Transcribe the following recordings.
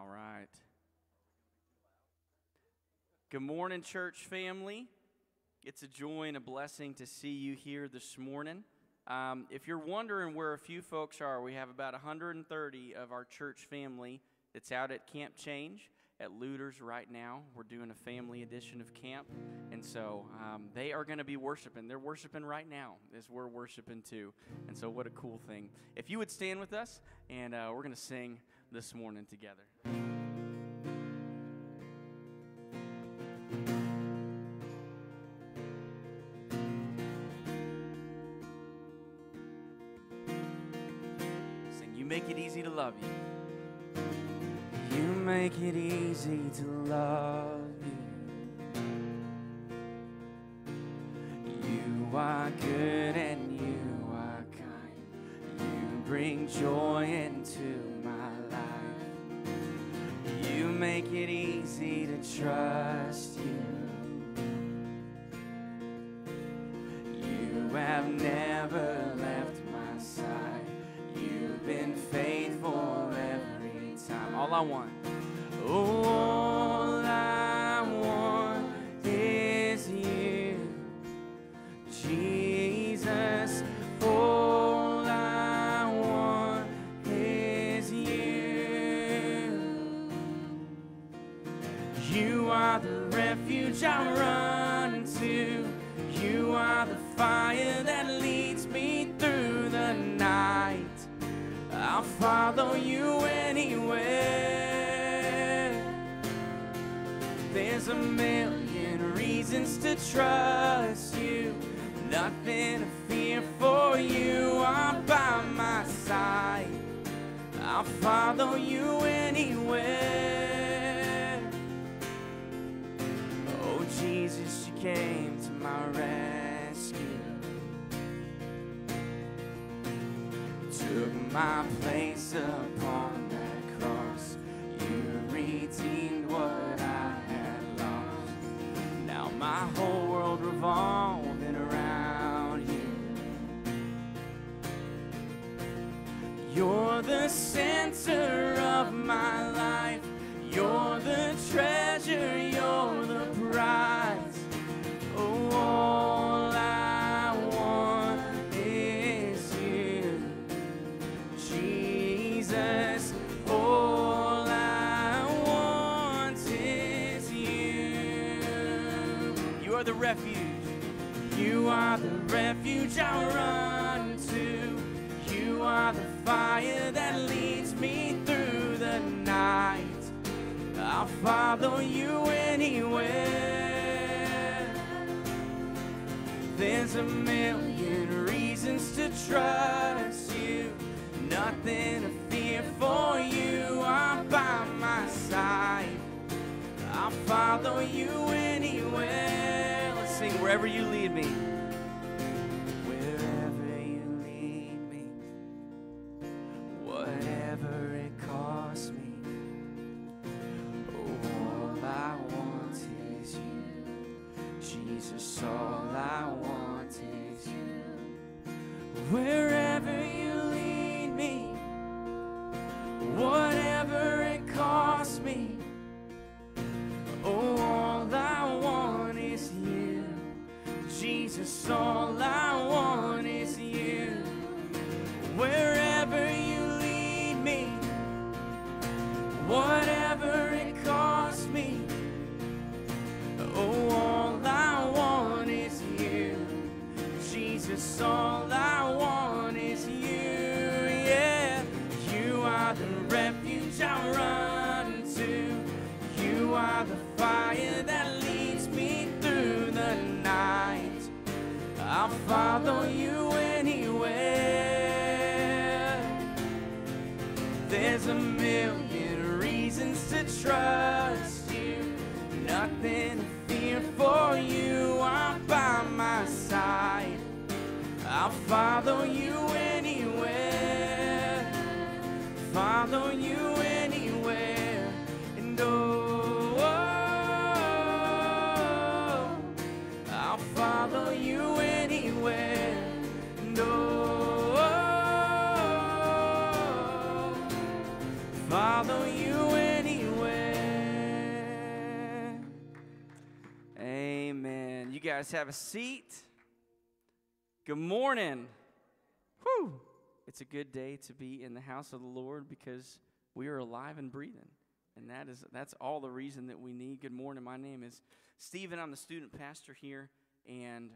All right. Good morning, church family. It's a joy and a blessing to see you here this morning. Um, if you're wondering where a few folks are, we have about 130 of our church family that's out at Camp Change at Looters right now. We're doing a family edition of camp. And so um, they are going to be worshiping. They're worshiping right now as we're worshiping too. And so, what a cool thing. If you would stand with us, and uh, we're going to sing this morning together. Sing, You make it easy to love you. You make it easy to love are the refuge. You are the refuge I run to. You are the fire that leads me through the night. I'll follow you anywhere. There's a million reasons to trust you. Nothing to fear for you. I'm by my side. I'll follow you wherever you lead me. Guys have a seat. Good morning. Whew. It's a good day to be in the house of the Lord because we are alive and breathing. And that is that's all the reason that we need. Good morning. My name is Stephen. I'm the student pastor here. And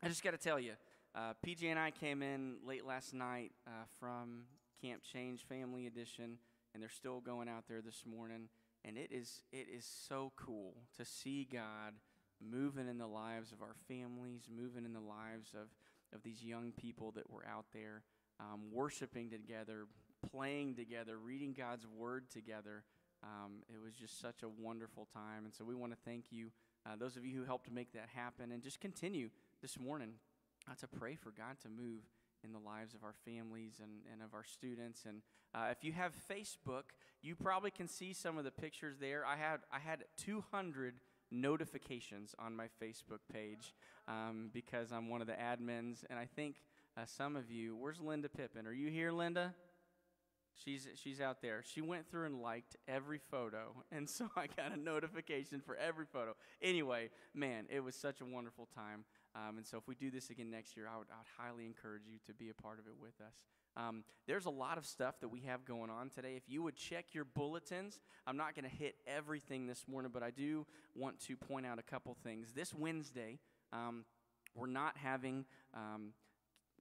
I just got to tell you, uh, PJ and I came in late last night uh, from Camp Change Family Edition, and they're still going out there this morning. And it is it is so cool to see God moving in the lives of our families, moving in the lives of, of these young people that were out there, um, worshiping together, playing together, reading God's word together. Um, it was just such a wonderful time. And so we want to thank you, uh, those of you who helped make that happen, and just continue this morning uh, to pray for God to move in the lives of our families and, and of our students. And uh, if you have Facebook, you probably can see some of the pictures there. I had I had 200 notifications on my Facebook page um, because I'm one of the admins, and I think uh, some of you. Where's Linda Pippin? Are you here, Linda? She's she's out there. She went through and liked every photo, and so I got a notification for every photo. Anyway, man, it was such a wonderful time. Um, and so, if we do this again next year, I would, I would highly encourage you to be a part of it with us. Um, there's a lot of stuff that we have going on today. If you would check your bulletins, I'm not going to hit everything this morning, but I do want to point out a couple things. This Wednesday, um, we're not having um,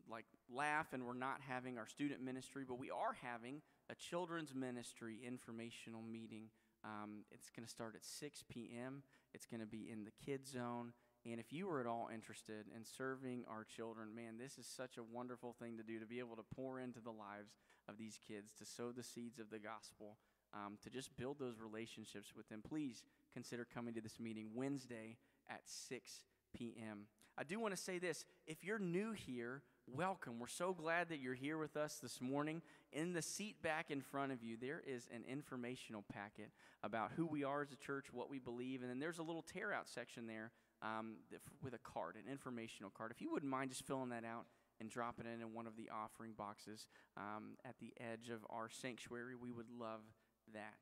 like laugh and we're not having our student ministry, but we are having a children's ministry informational meeting. Um, it's going to start at 6 p.m. It's going to be in the kids zone. And if you are at all interested in serving our children, man, this is such a wonderful thing to do to be able to pour into the lives of these kids, to sow the seeds of the gospel, um, to just build those relationships with them. Please consider coming to this meeting Wednesday at 6 p.m. I do want to say this if you're new here, welcome. We're so glad that you're here with us this morning. In the seat back in front of you, there is an informational packet about who we are as a church, what we believe, and then there's a little tear out section there um, with a card, an informational card. If you wouldn't mind just filling that out and dropping it in one of the offering boxes um, at the edge of our sanctuary, we would love that.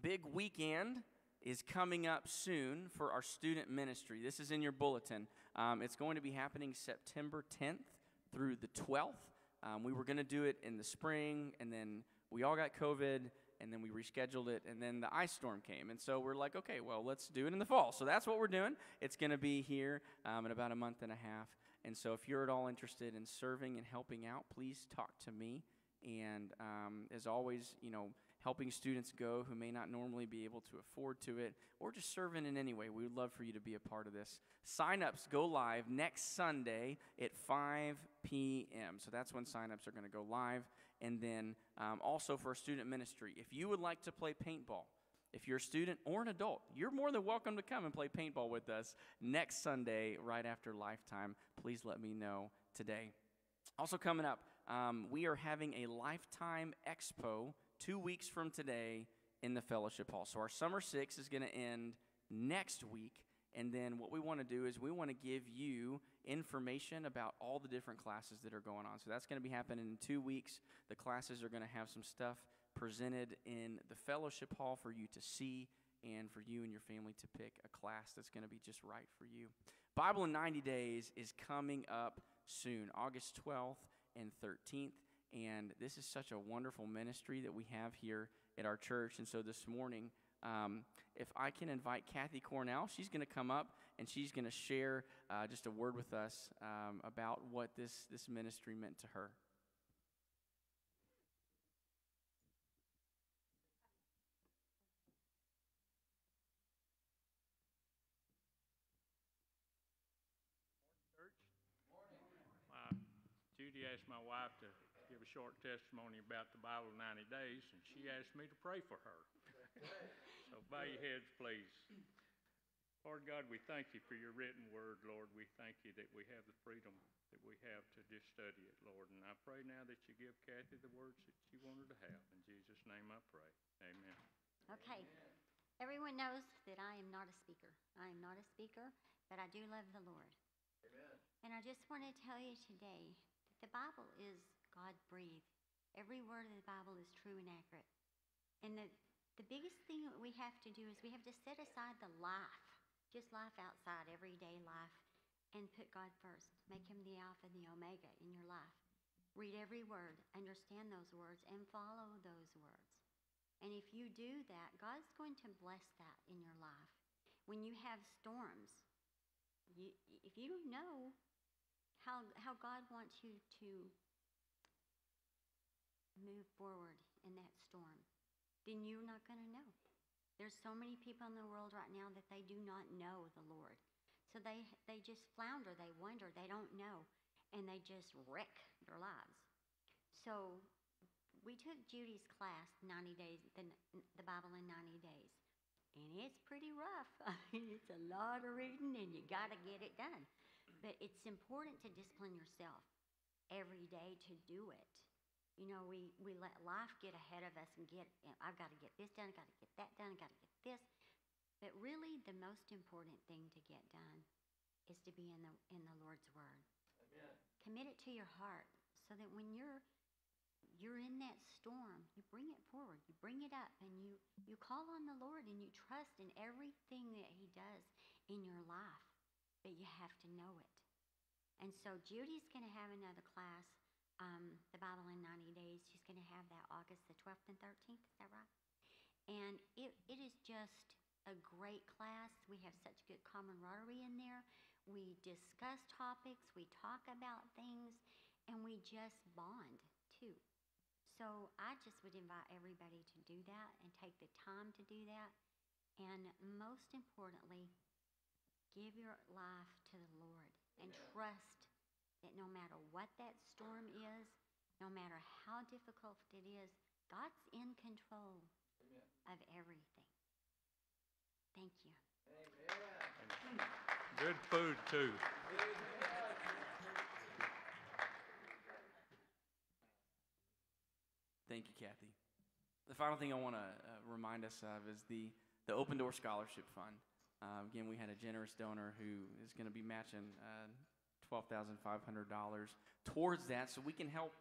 Big weekend is coming up soon for our student ministry. This is in your bulletin. Um, it's going to be happening September 10th through the 12th. Um, we were going to do it in the spring, and then we all got COVID, and then we rescheduled it, and then the ice storm came. And so we're like, okay, well, let's do it in the fall. So that's what we're doing. It's going to be here um, in about a month and a half. And so if you're at all interested in serving and helping out, please talk to me. And um, as always, you know, helping students go who may not normally be able to afford to it, or just serving in any way. We would love for you to be a part of this. Sign-ups go live next Sunday at 5 p.m. So that's when sign-ups are going to go live. And then um, also for student ministry, if you would like to play paintball, if you're a student or an adult, you're more than welcome to come and play paintball with us next Sunday right after lifetime. Please let me know today. Also, coming up, um, we are having a lifetime expo two weeks from today in the fellowship hall. So, our summer six is going to end next week. And then what we want to do is we want to give you information about all the different classes that are going on. So that's going to be happening in two weeks. The classes are going to have some stuff presented in the fellowship hall for you to see and for you and your family to pick a class that's going to be just right for you. Bible in 90 Days is coming up soon, August 12th and 13th. And this is such a wonderful ministry that we have here at our church. And so this morning, um, if I can invite Kathy Cornell, she's going to come up and she's going to share uh, just a word with us um, about what this, this ministry meant to her. Judy asked my wife to give a short testimony about the Bible 90 days, and she asked me to pray for her. So bow your heads, please. Lord God, we thank you for your written word, Lord. We thank you that we have the freedom that we have to just study it, Lord. And I pray now that you give Kathy the words that she wanted to have. In Jesus' name I pray. Amen. Okay. Everyone knows that I am not a speaker. I am not a speaker, but I do love the Lord. Amen. And I just want to tell you today that the Bible is God breathed. Every word of the Bible is true and accurate. And the, the biggest thing that we have to do is we have to set aside the life Just life outside, everyday life, and put God first. Make Him the Alpha and the Omega in your life. Read every word, understand those words, and follow those words. And if you do that, God's going to bless that in your life. When you have storms, you, if you know how, how God wants you to move forward in that storm, then you're not going to know. There's so many people in the world right now that they do not know the Lord. So they, they just flounder, they wonder, they don't know, and they just wreck their lives. So we took Judy's class, 90 days, the, the Bible in 90 days, and it's pretty rough. I mean, it's a lot of reading, and you got to get it done. But it's important to discipline yourself every day to do it. You know, we, we let life get ahead of us and get, I've got to get this done, I've got to get that done, I've got to get this. But really, the most important thing to get done is to be in the, in the Lord's Word. Amen. Commit it to your heart so that when you're you're in that storm, you bring it forward, you bring it up, and you, you call on the Lord and you trust in everything that He does in your life. But you have to know it. And so Judy's going to have another class, um, the Bible in 90 days. She's going to have that August the 12th and 13th. Is that right? And it, it is just a great class. We have such good camaraderie in there. We discuss topics, we talk about things, and we just bond too. So I just would invite everybody to do that and take the time to do that. And most importantly, give your life to the Lord and trust that no matter what that storm is, no matter how difficult it is, God's in control of everything. Thank you. Good food, too. Thank you, Kathy. The final thing I want to uh, remind us of is the, the Open Door Scholarship Fund. Uh, again, we had a generous donor who is going to be matching uh, $12,500 towards that so we can help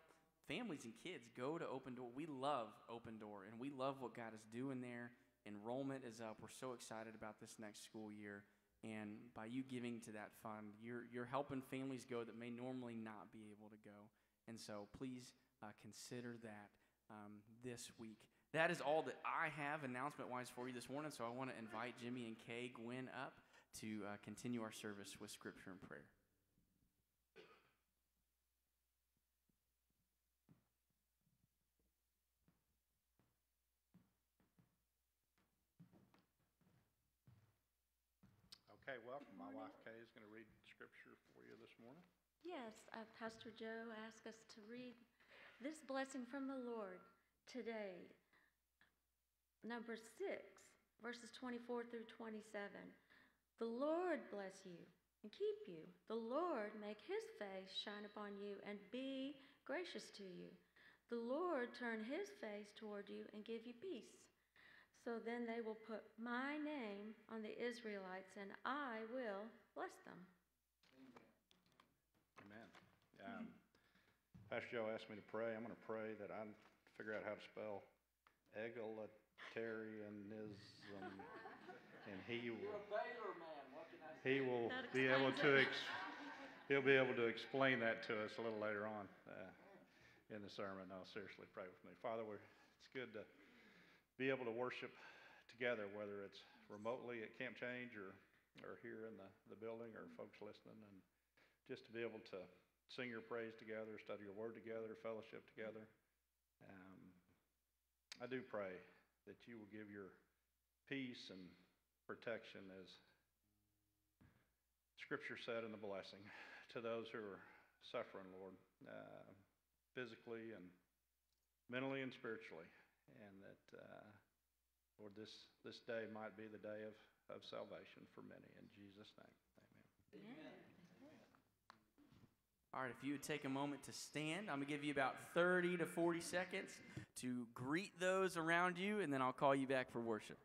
families and kids go to Open Door. We love Open Door and we love what God is doing there. Enrollment is up. We're so excited about this next school year. And by you giving to that fund, you're, you're helping families go that may normally not be able to go. And so please uh, consider that um, this week. That is all that I have announcement wise for you this morning. So I want to invite Jimmy and Kay Gwen up to uh, continue our service with scripture and prayer. Okay, welcome. My wife Kay is going to read scripture for you this morning. Yes, uh, Pastor Joe asked us to read this blessing from the Lord today. Number six, verses 24 through 27. The Lord bless you and keep you. The Lord make his face shine upon you and be gracious to you. The Lord turn his face toward you and give you peace. So then they will put my name on the Israelites, and I will bless them. Amen. Um, Pastor Joe asked me to pray. I'm going to pray that I figure out how to spell egalitarianism, and he will. He will be able to. Ex- he'll be able to explain that to us a little later on uh, in the sermon. I'll seriously pray with me, Father. We're, it's good to be able to worship together, whether it's remotely at Camp Change or, or here in the, the building or folks listening, and just to be able to sing your praise together, study your word together, fellowship together. Um, I do pray that you will give your peace and protection as Scripture said in the blessing to those who are suffering, Lord, uh, physically and mentally and spiritually and that, uh, Lord, this, this day might be the day of, of salvation for many. In Jesus' name, amen. All right, if you would take a moment to stand, I'm going to give you about 30 to 40 seconds to greet those around you, and then I'll call you back for worship.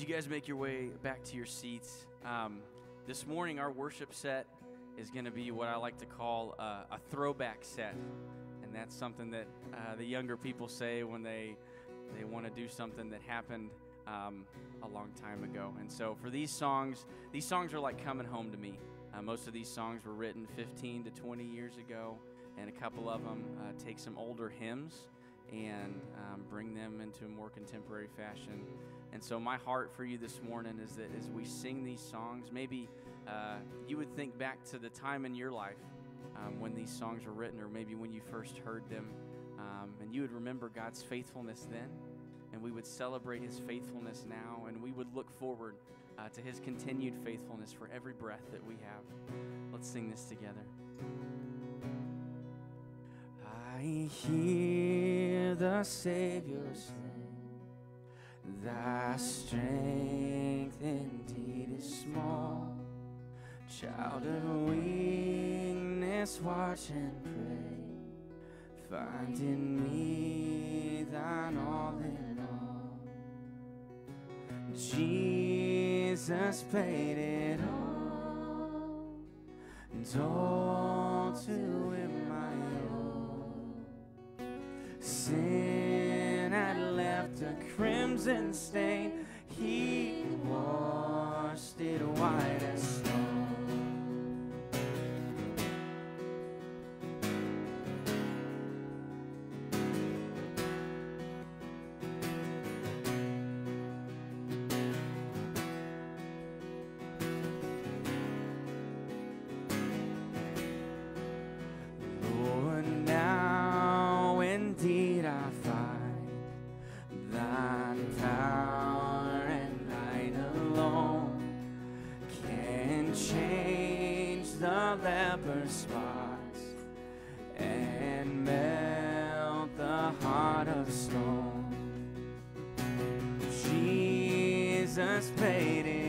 You guys make your way back to your seats, um, this morning our worship set is going to be what I like to call uh, a throwback set, and that's something that uh, the younger people say when they they want to do something that happened um, a long time ago. And so for these songs, these songs are like coming home to me. Uh, most of these songs were written 15 to 20 years ago, and a couple of them uh, take some older hymns and um, bring them into a more contemporary fashion. And so, my heart for you this morning is that as we sing these songs, maybe uh, you would think back to the time in your life um, when these songs were written, or maybe when you first heard them, um, and you would remember God's faithfulness then, and we would celebrate His faithfulness now, and we would look forward uh, to His continued faithfulness for every breath that we have. Let's sing this together. I hear the Savior say, Thy strength indeed is small. Child of weakness, watch and pray. Find in me thine all in all. Jesus paid it all, and all to him I owe. Sin a crimson stain, he washed it white as snow. Spots and melt the heart of stone. Jesus paid it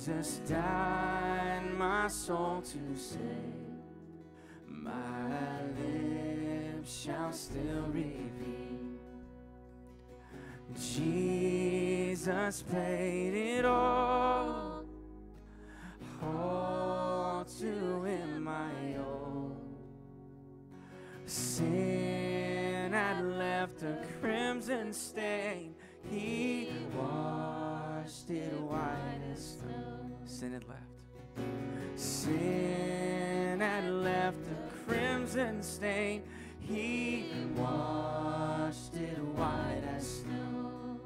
Jesus died my soul to save. My lips shall still repeat. Jesus paid it all. All to him I owe. Sin had left a crimson stain. He washed it white. Sin had left. Sin had left a crimson stain. He washed it white as snow.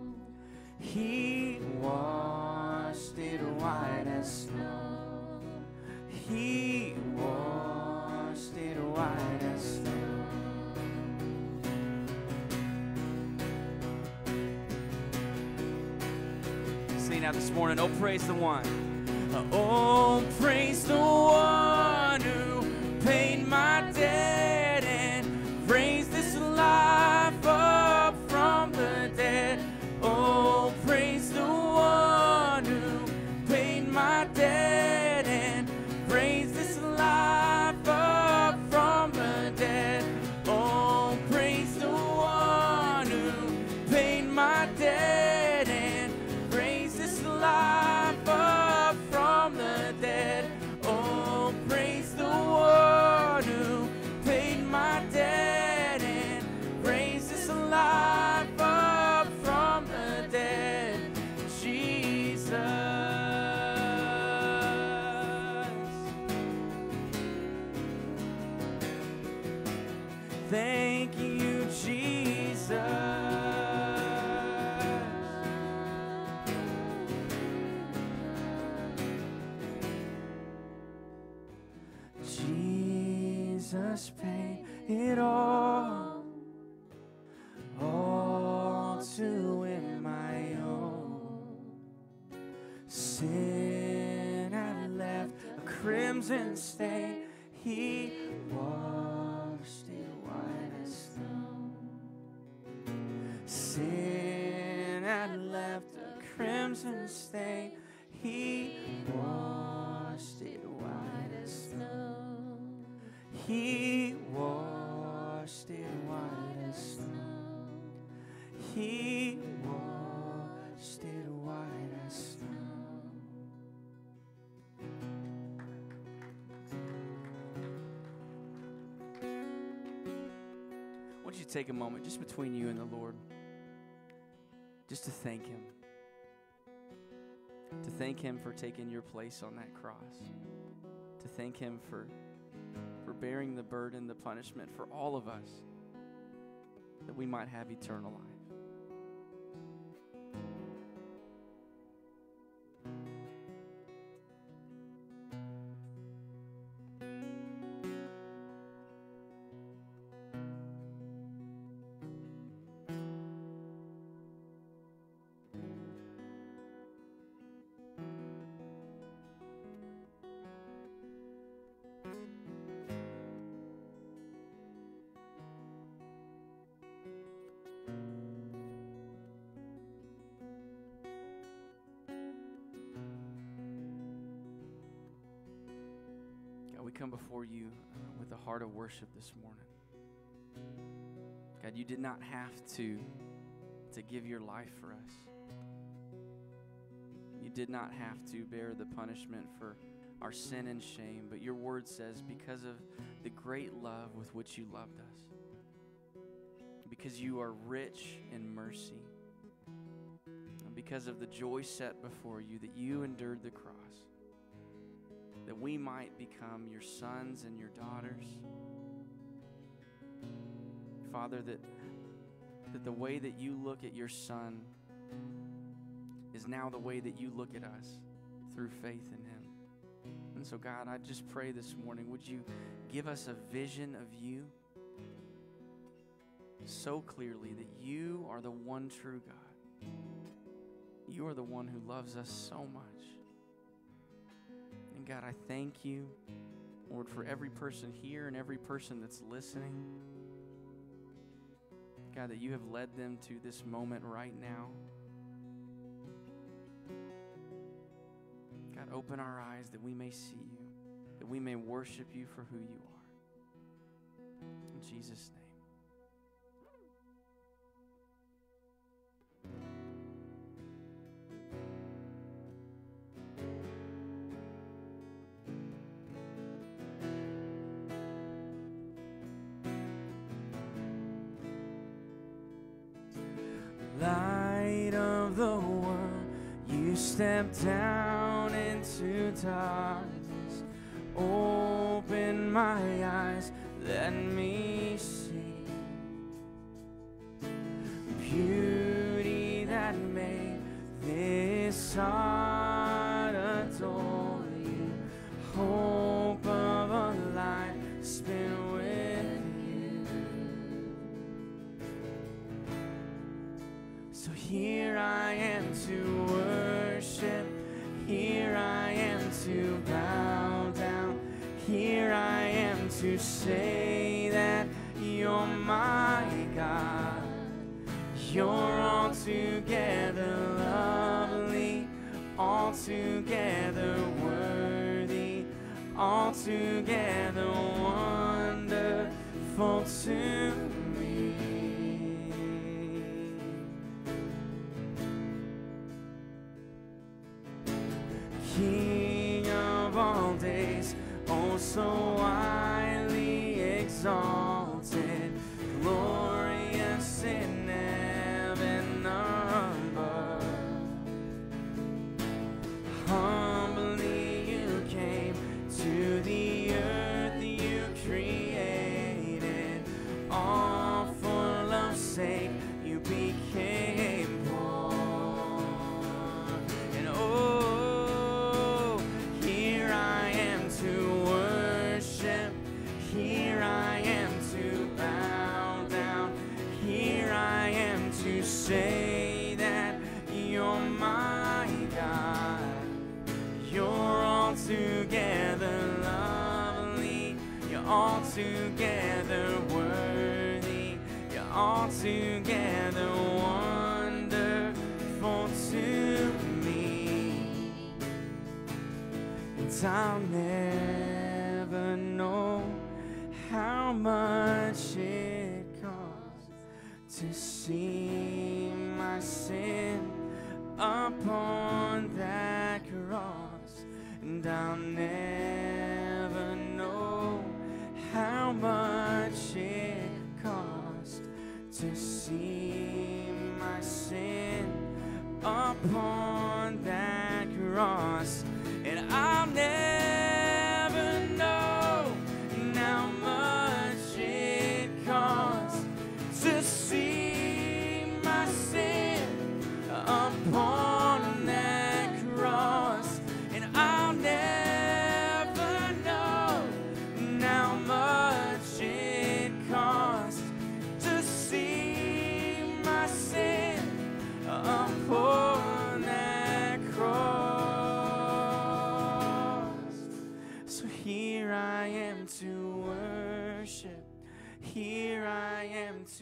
He washed it white as snow. He morning, oh praise the one. Oh praise the one take a moment just between you and the Lord, just to thank Him. To thank Him for taking your place on that cross. To thank Him for for bearing the burden, the punishment for all of us, that we might have eternal life. Before you uh, with a heart of worship this morning. God, you did not have to to give your life for us. You did not have to bear the punishment for our sin and shame, but your word says because of the great love with which you loved us, because you are rich in mercy, and because of the joy set before you that you endured the cross that we might become your sons and your daughters. Father, that, that the way that you look at your son is now the way that you look at us through faith in him. And so, God, I just pray this morning, would you give us a vision of you so clearly that you are the one true God? You are the one who loves us so much. God, I thank you, Lord, for every person here and every person that's listening. God, that you have led them to this moment right now. God, open our eyes that we may see you, that we may worship you for who you are. In Jesus' name. Step down into darkness. Open my eyes, let me see beauty that made this heart altogether worthy, altogether wonderful to You're altogether worthy. You're altogether wonderful to me. And I'll never know how much it costs to see my sin upon that cross, and I'll never much it cost to see my sin upon that cross,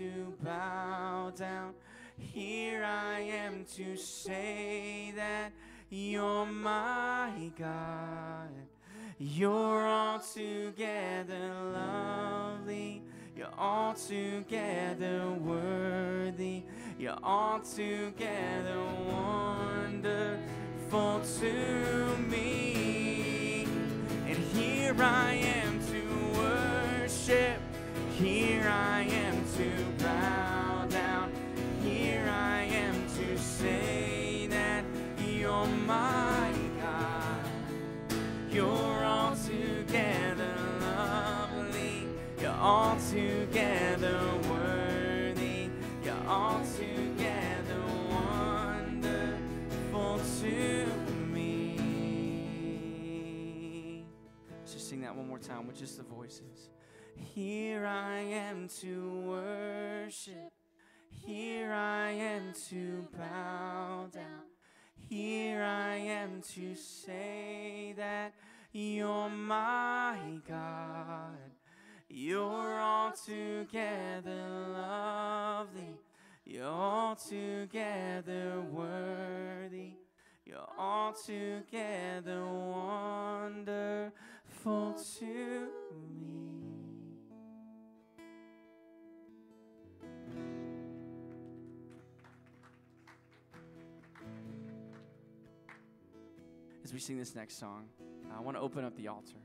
to bow down. Here I am to say that you're my God. You're altogether lovely. You're altogether worthy. You're altogether wonderful to me. And here I am to worship. Here I am to my God. You're altogether lovely. You're altogether worthy. You're altogether wonderful to me. Let's just sing that one more time with just the voices. Here I am to worship. Here I am to bow down. Here I am to say that you're my God. You're altogether lovely. You're altogether worthy. You're altogether wonderful to me. We sing this next song, I want to open up the altar.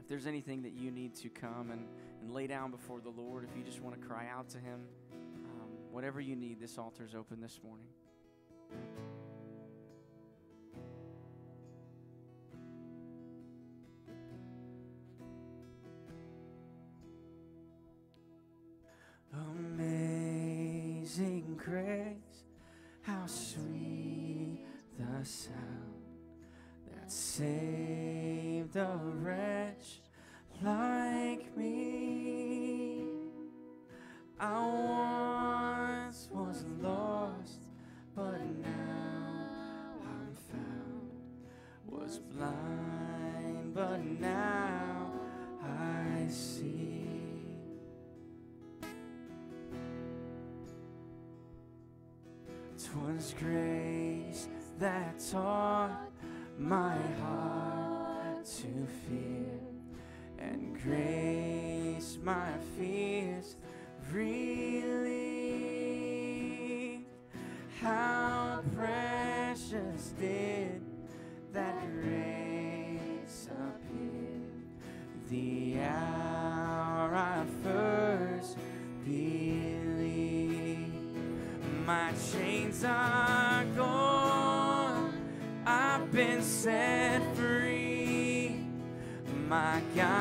If there's anything that you need to come and, and lay down before the Lord, if you just want to cry out to Him, um, whatever you need, this altar is open this morning. Twas grace that taught my heart to fear, and grace my fears relieved. How precious did that grace appear the hour I first believed. My chains are My God,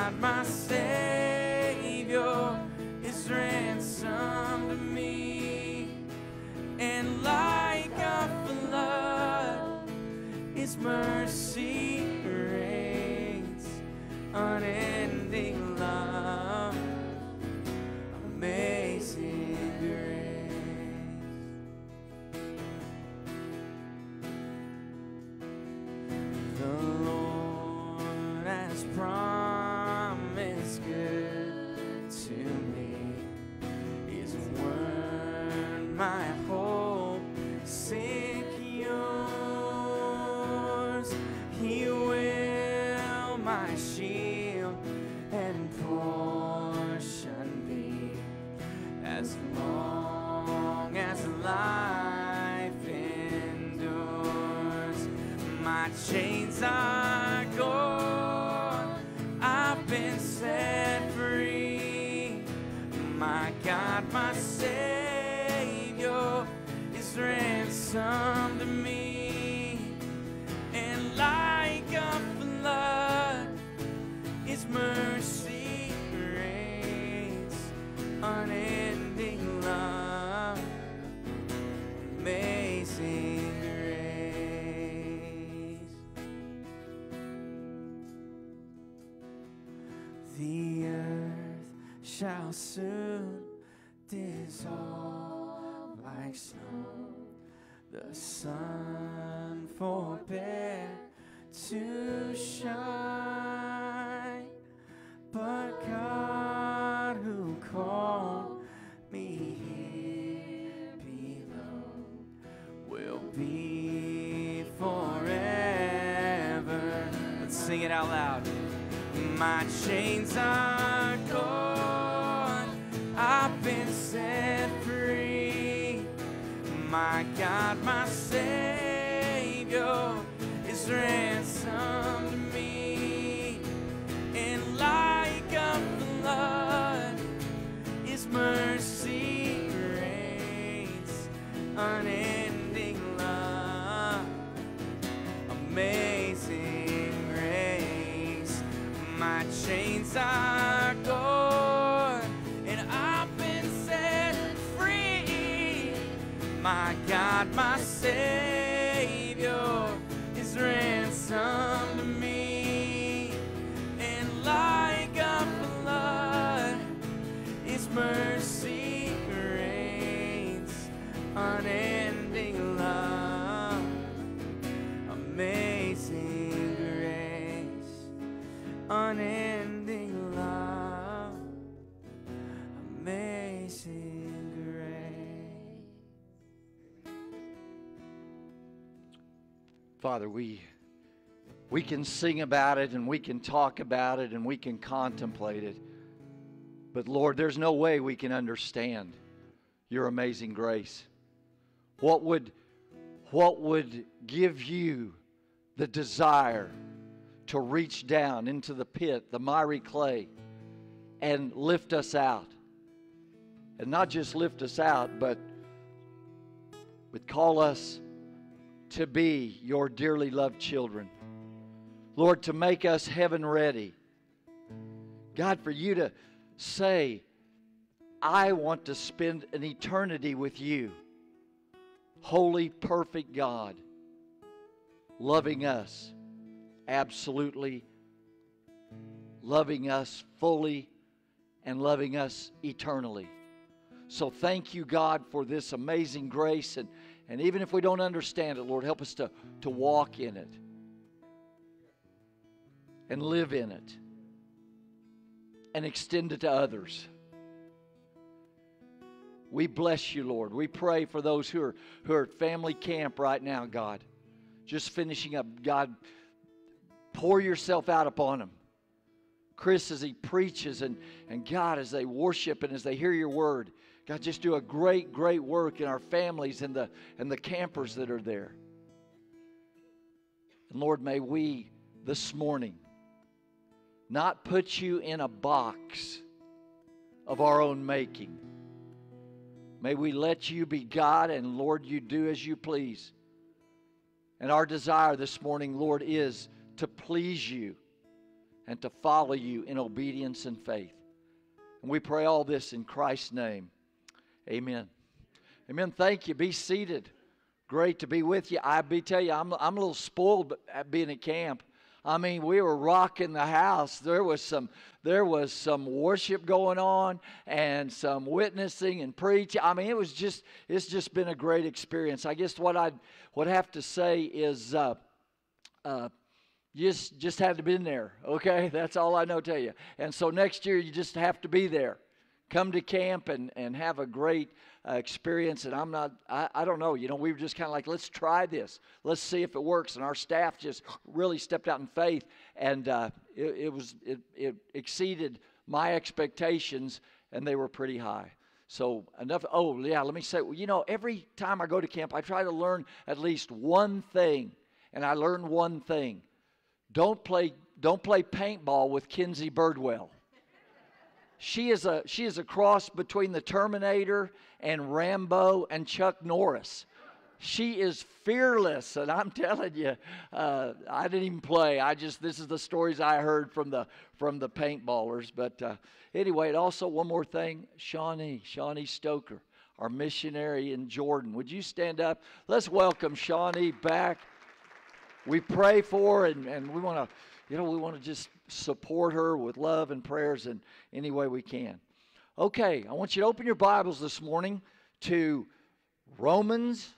shall soon dissolve like snow. The sun forbear to shine, but God who called me here below will be forever. Let's sing it out loud. My chains are can sing about it and we can talk about it and we can contemplate it. But Lord, there's no way we can understand your amazing grace. What would what would give you the desire to reach down into the pit, the miry clay, and lift us out? And not just lift us out, but but call us to be your dearly loved children. Lord, to make us heaven ready. God, for you to say, I want to spend an eternity with you. Holy, perfect God, loving us, absolutely loving us fully, and loving us eternally. So thank you, God, for this amazing grace. And, and even if we don't understand it, Lord, help us to, to walk in it and live in it and extend it to others. We bless you, Lord. We pray for those who are, who are at family camp right now, God. Just finishing up, God, pour yourself out upon them. Chris, as he preaches, and, and God, as they worship and as they hear your word, God, just do a great, great work in our families and the, and the campers that are there. And Lord, may we this morning not put you in a box of our own making. May we let you be God, and Lord, you do as you please. And our desire this morning, Lord, is to please you and to follow you in obedience and faith. And we pray all this in Christ's name. Amen. Amen. Thank you. Be seated. Great to be with you. I be tell you, I'm, I'm a little spoiled at being at camp. I mean, we were rocking the house. There was some there was some worship going on and some witnessing and preaching. I mean, it was just it's just been a great experience. I guess what I would have to say is uh, uh, just just had to been there. Okay, that's all I know. to Tell you. And so next year you just have to be there come to camp and, and have a great uh, experience. And I'm not, I, I don't know, you know, we were just kind of like, let's try this. Let's see if it works. And our staff just really stepped out in faith. And uh, it, it was, it, it exceeded my expectations, and they were pretty high. So enough. Oh yeah, let me say. You know, every time I go to camp, I try to learn at least one thing, and I learned one thing: don't play don't play paintball with Kinsey Birdwell. She is a she is a cross between the Terminator and Rambo and Chuck Norris. She is fearless, and I'm telling you, uh, I didn't even play. I just this is the stories I heard from the from the paintballers. But uh, anyway, and also one more thing, Shawnee, Shawnee Stoker, our missionary in Jordan. Would you stand up? Let's welcome Shawnee back. We pray for and, and we want to, you know, we want to just support her with love and prayers in any way we can. Okay, I want you to open your Bibles this morning to Romans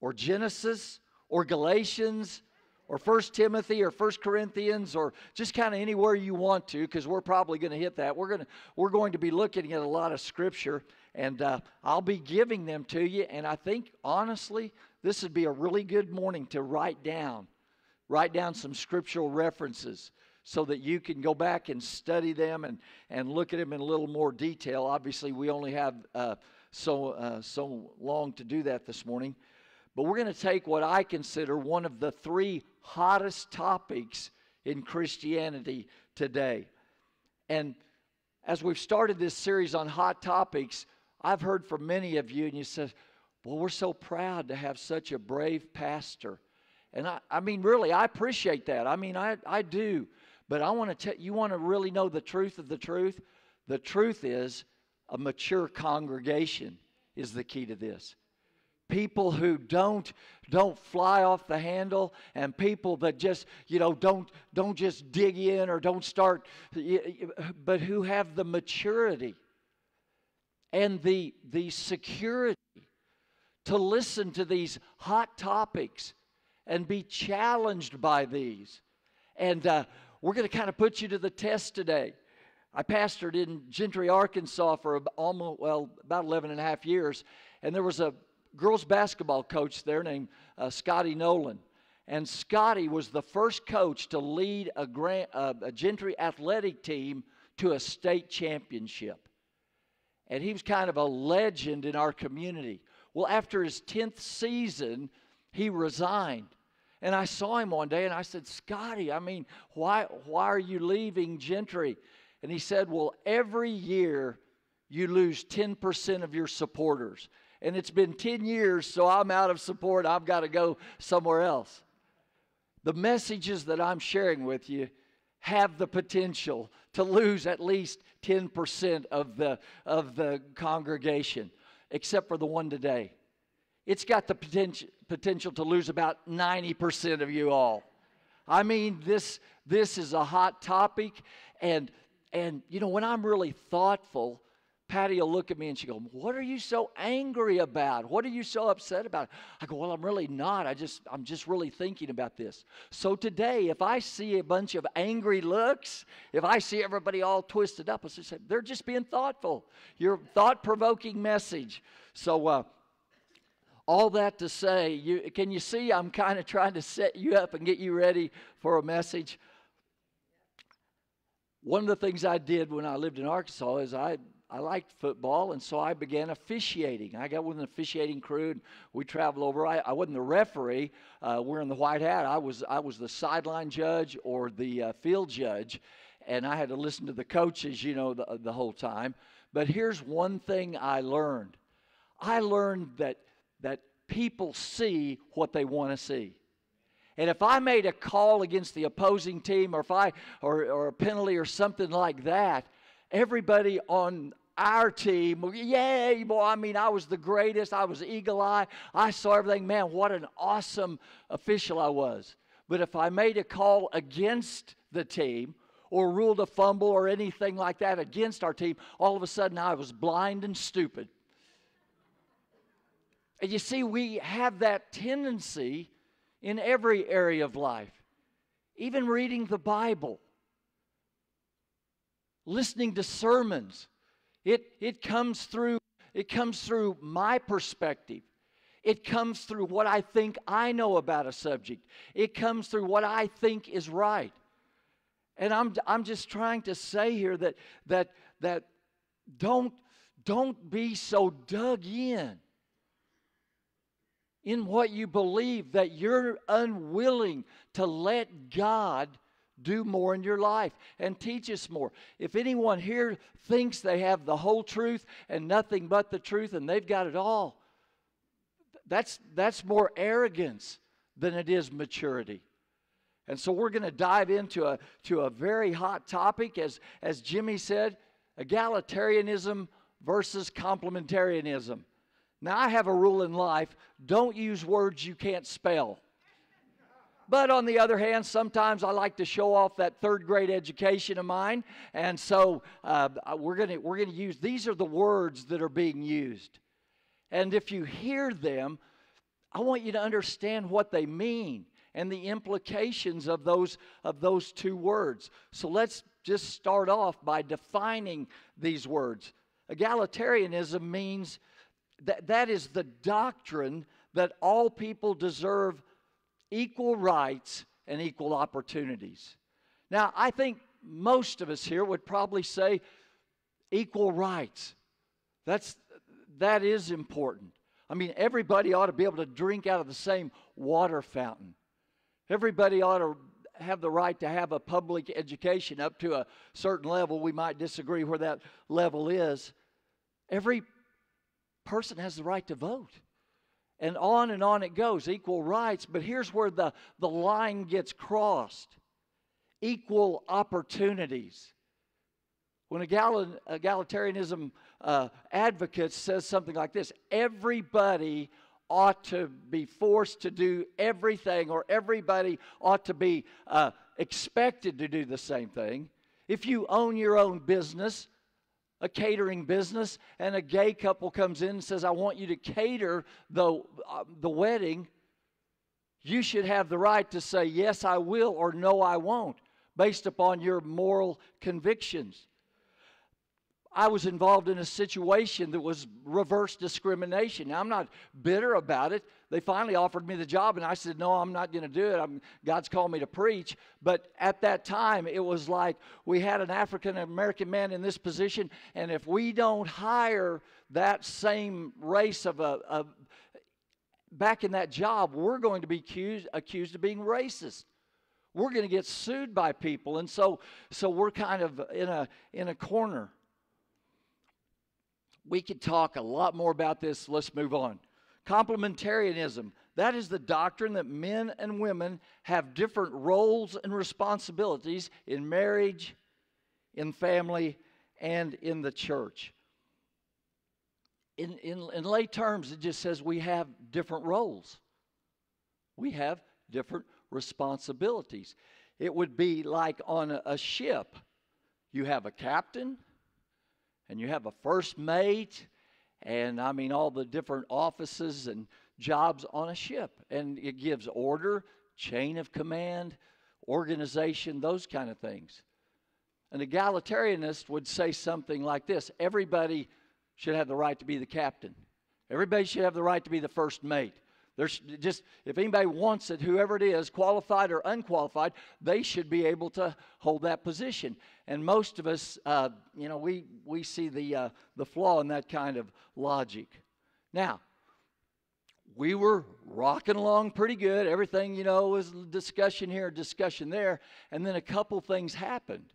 or Genesis or Galatians or First Timothy or First Corinthians or just kind of anywhere you want to because we're probably going to hit that. We're going to we're going to be looking at a lot of scripture and uh, I'll be giving them to you. And I think honestly, this would be a really good morning to write down, write down some scriptural references so that you can go back and study them and, and look at them in a little more detail. Obviously, we only have uh, so, uh, so long to do that this morning. But we're going to take what I consider one of the three hottest topics in Christianity today. And as we've started this series on hot topics, I've heard from many of you, and you said, Well, we're so proud to have such a brave pastor. And I, I mean, really, I appreciate that. I mean, I, I do. But I want to tell you want to really know the truth of the truth? The truth is a mature congregation is the key to this people who don't don't fly off the handle and people that just you know don't don't just dig in or don't start but who have the maturity and the the security to listen to these hot topics and be challenged by these and uh, we're going to kind of put you to the test today i pastored in gentry arkansas for almost well about 11 and a half years and there was a girls basketball coach there named uh, Scotty Nolan. And Scotty was the first coach to lead a, grand, uh, a Gentry athletic team to a state championship. And he was kind of a legend in our community. Well, after his 10th season, he resigned. And I saw him one day and I said, Scotty, I mean, why, why are you leaving Gentry? And he said, Well, every year you lose 10% of your supporters and it's been 10 years, so I'm out of support. I've got to go somewhere else. The messages that I'm sharing with you have the potential to lose at least 10% of the, of the congregation, except for the one today. It's got the potential, potential to lose about 90% of you all. I mean, this, this is a hot topic, and, and you know, when I'm really thoughtful, Patty will look at me and she'll go, "What are you so angry about? What are you so upset about?" I go, "Well, I'm really not. I just I'm just really thinking about this." So today, if I see a bunch of angry looks, if I see everybody all twisted up, I say, "They're just being thoughtful. Your thought-provoking message." So. Uh, all that to say, you, can you see I'm kind of trying to set you up and get you ready for a message? One of the things I did when I lived in Arkansas is I I liked football, and so I began officiating. I got with an officiating crew, and we traveled over. I, I wasn't the referee uh, wearing the white hat. I was I was the sideline judge or the uh, field judge, and I had to listen to the coaches, you know, the, the whole time. But here's one thing I learned. I learned that that people see what they want to see. And if I made a call against the opposing team, or if I or, or a penalty or something like that, everybody on our team. Yay, boy. I mean, I was the greatest. I was eagle eye. I saw everything. Man, what an awesome official I was. But if I made a call against the team or ruled a fumble or anything like that against our team, all of a sudden I was blind and stupid. And you see, we have that tendency in every area of life, even reading the Bible, listening to sermons It, it comes through it comes through my perspective. It comes through what I think I know about a subject. It comes through what I think is right. And I'm, I'm just trying to say here that, that, that don't, don't be so dug in in what you believe that you're unwilling to let God do more in your life and teach us more. If anyone here thinks they have the whole truth and nothing but the truth and they've got it all, that's, that's more arrogance than it is maturity. And so we're going to dive into a, to a very hot topic, as, as Jimmy said egalitarianism versus complementarianism. Now, I have a rule in life don't use words you can't spell. But on the other hand, sometimes I like to show off that third grade education of mine. And so uh, we're going we're going to use these are the words that are being used. And if you hear them, I want you to understand what they mean and the implications of those, of those two words. So let's just start off by defining these words. Egalitarianism means that that is the doctrine that all people deserve equal rights and equal opportunities. Now, I think most of us here would probably say equal rights. That's that is important. I mean, everybody ought to be able to drink out of the same water fountain. Everybody ought to have the right to have a public education up to a certain level. We might disagree where that level is. Every person has the right to vote. And on and on it goes, equal rights. But here's where the, the line gets crossed equal opportunities. When a egalitarianism uh, advocate says something like this everybody ought to be forced to do everything, or everybody ought to be uh, expected to do the same thing. If you own your own business, a catering business, and a gay couple comes in and says, I want you to cater the, uh, the wedding, you should have the right to say, Yes, I will, or No, I won't, based upon your moral convictions. I was involved in a situation that was reverse discrimination. Now, I'm not bitter about it. They finally offered me the job, and I said, No, I'm not going to do it. I'm, God's called me to preach. But at that time, it was like we had an African American man in this position, and if we don't hire that same race of a, a back in that job, we're going to be accused, accused of being racist we're going to get sued by people and so so we're kind of in a in a corner we could talk a lot more about this. Let's move on. Complementarianism. That is the doctrine that men and women have different roles and responsibilities in marriage, in family, and in the church. In, in, in lay terms, it just says we have different roles. We have different responsibilities. It would be like on a, a ship you have a captain, and you have a first mate, and I mean, all the different offices and jobs on a ship. And it gives order, chain of command, organization, those kind of things. An egalitarianist would say something like this everybody should have the right to be the captain, everybody should have the right to be the first mate. There's just, if anybody wants it, whoever it is, qualified or unqualified, they should be able to hold that position. And most of us, uh, you know, we, we see the, uh, the flaw in that kind of logic. Now, we were rocking along pretty good. Everything, you know, was discussion here, discussion there. And then a couple things happened.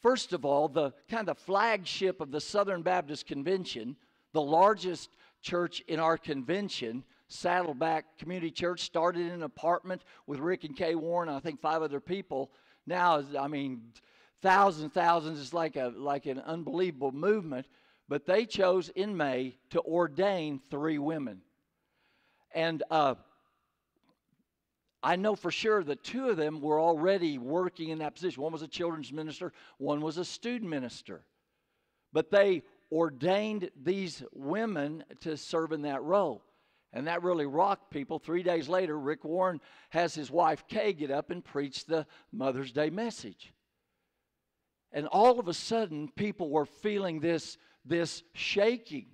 First of all, the kind of flagship of the Southern Baptist Convention, the largest church in our convention, Saddleback Community Church started in an apartment with Rick and Kay Warren, I think five other people. Now, I mean, thousands, thousands. It's like a like an unbelievable movement. But they chose in May to ordain three women, and uh, I know for sure that two of them were already working in that position. One was a children's minister, one was a student minister. But they ordained these women to serve in that role. And that really rocked people. Three days later, Rick Warren has his wife Kay get up and preach the Mother's Day message. And all of a sudden, people were feeling this, this shaking.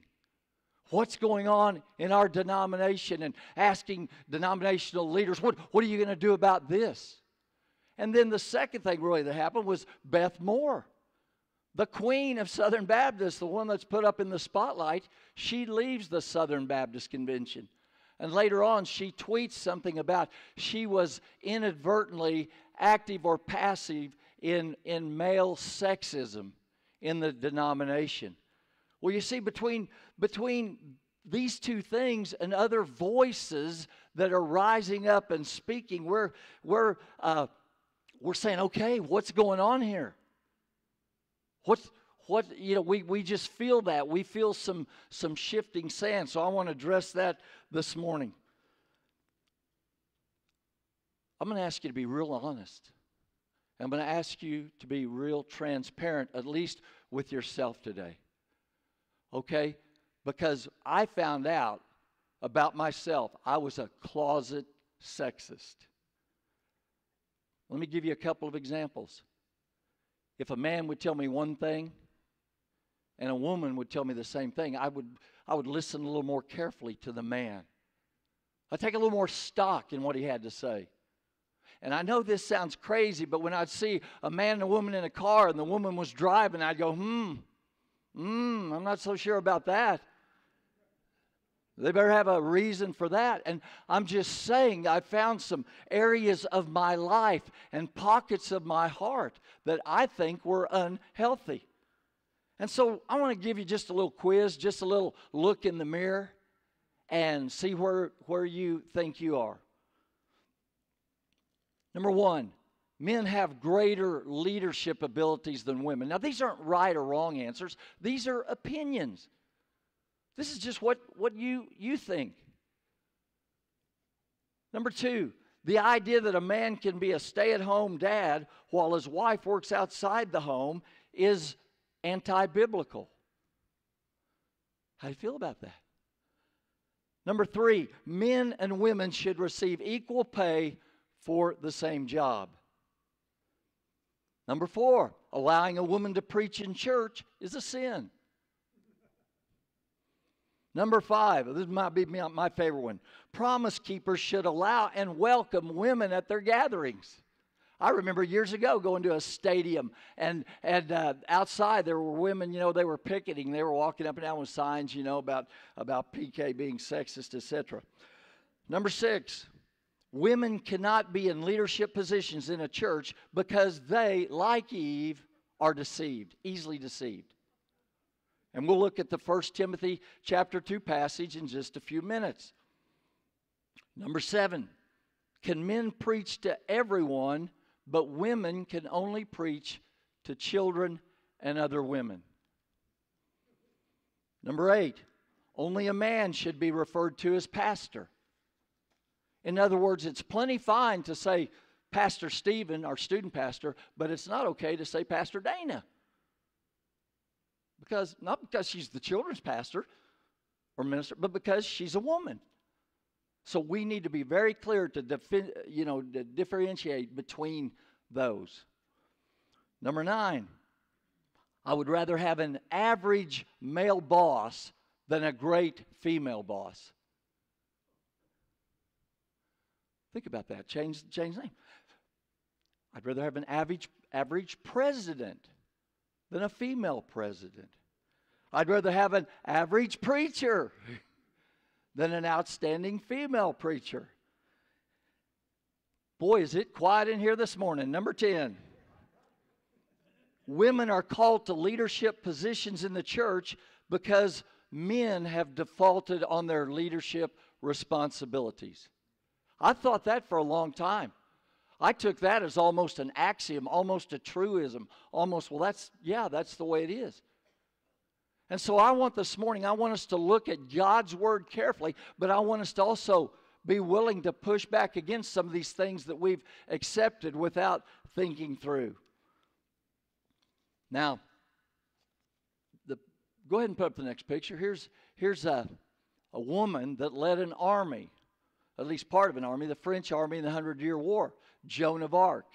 What's going on in our denomination? And asking denominational leaders, what, what are you going to do about this? And then the second thing really that happened was Beth Moore, the queen of Southern Baptists, the one that's put up in the spotlight. She leaves the Southern Baptist Convention. And later on, she tweets something about she was inadvertently active or passive in, in male sexism in the denomination. Well, you see, between, between these two things and other voices that are rising up and speaking, we're, we're, uh, we're saying, okay, what's going on here? What's, what, you know, we, we just feel that. We feel some, some shifting sand. So I want to address that this morning. I'm going to ask you to be real honest. I'm going to ask you to be real transparent, at least with yourself today. Okay? Because I found out about myself, I was a closet sexist. Let me give you a couple of examples. If a man would tell me one thing and a woman would tell me the same thing, I would, I would listen a little more carefully to the man. I'd take a little more stock in what he had to say. And I know this sounds crazy, but when I'd see a man and a woman in a car and the woman was driving, I'd go, hmm, hmm, I'm not so sure about that. They better have a reason for that. And I'm just saying, I found some areas of my life and pockets of my heart that I think were unhealthy. And so I want to give you just a little quiz, just a little look in the mirror and see where, where you think you are. Number one, men have greater leadership abilities than women. Now, these aren't right or wrong answers, these are opinions. This is just what, what you, you think. Number two, the idea that a man can be a stay at home dad while his wife works outside the home is anti biblical. How do you feel about that? Number three, men and women should receive equal pay for the same job. Number four, allowing a woman to preach in church is a sin. Number five, this might be my favorite one. Promise keepers should allow and welcome women at their gatherings. I remember years ago going to a stadium, and and uh, outside there were women. You know, they were picketing. They were walking up and down with signs. You know about about PK being sexist, etc. Number six, women cannot be in leadership positions in a church because they, like Eve, are deceived, easily deceived. And we'll look at the First Timothy chapter 2 passage in just a few minutes. Number seven, can men preach to everyone, but women can only preach to children and other women? Number eight, only a man should be referred to as pastor. In other words, it's plenty fine to say Pastor Stephen, our student pastor, but it's not okay to say Pastor Dana. Because, not because she's the children's pastor or minister, but because she's a woman. So we need to be very clear to, you know, to differentiate between those. Number nine, I would rather have an average male boss than a great female boss. Think about that. Change, change name. I'd rather have an average, average president than a female president. I'd rather have an average preacher than an outstanding female preacher. Boy, is it quiet in here this morning. Number 10. Women are called to leadership positions in the church because men have defaulted on their leadership responsibilities. I thought that for a long time. I took that as almost an axiom, almost a truism, almost, well, that's, yeah, that's the way it is. And so I want this morning, I want us to look at God's Word carefully, but I want us to also be willing to push back against some of these things that we've accepted without thinking through. Now, the, go ahead and put up the next picture. Here's, here's a, a woman that led an army at least part of an army, the French army in the Hundred Year War, Joan of Arc.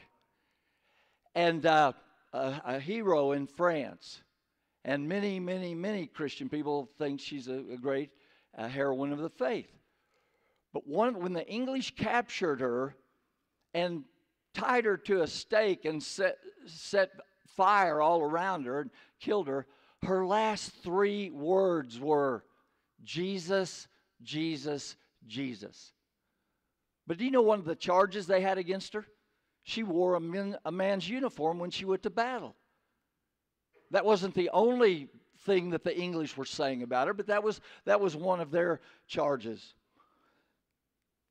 And uh, a, a hero in France. And many, many, many Christian people think she's a, a great uh, heroine of the faith. But one, when the English captured her and tied her to a stake and set, set fire all around her and killed her, her last three words were Jesus, Jesus, Jesus. But do you know one of the charges they had against her? She wore a, men, a man's uniform when she went to battle. That wasn't the only thing that the English were saying about her, but that was, that was one of their charges.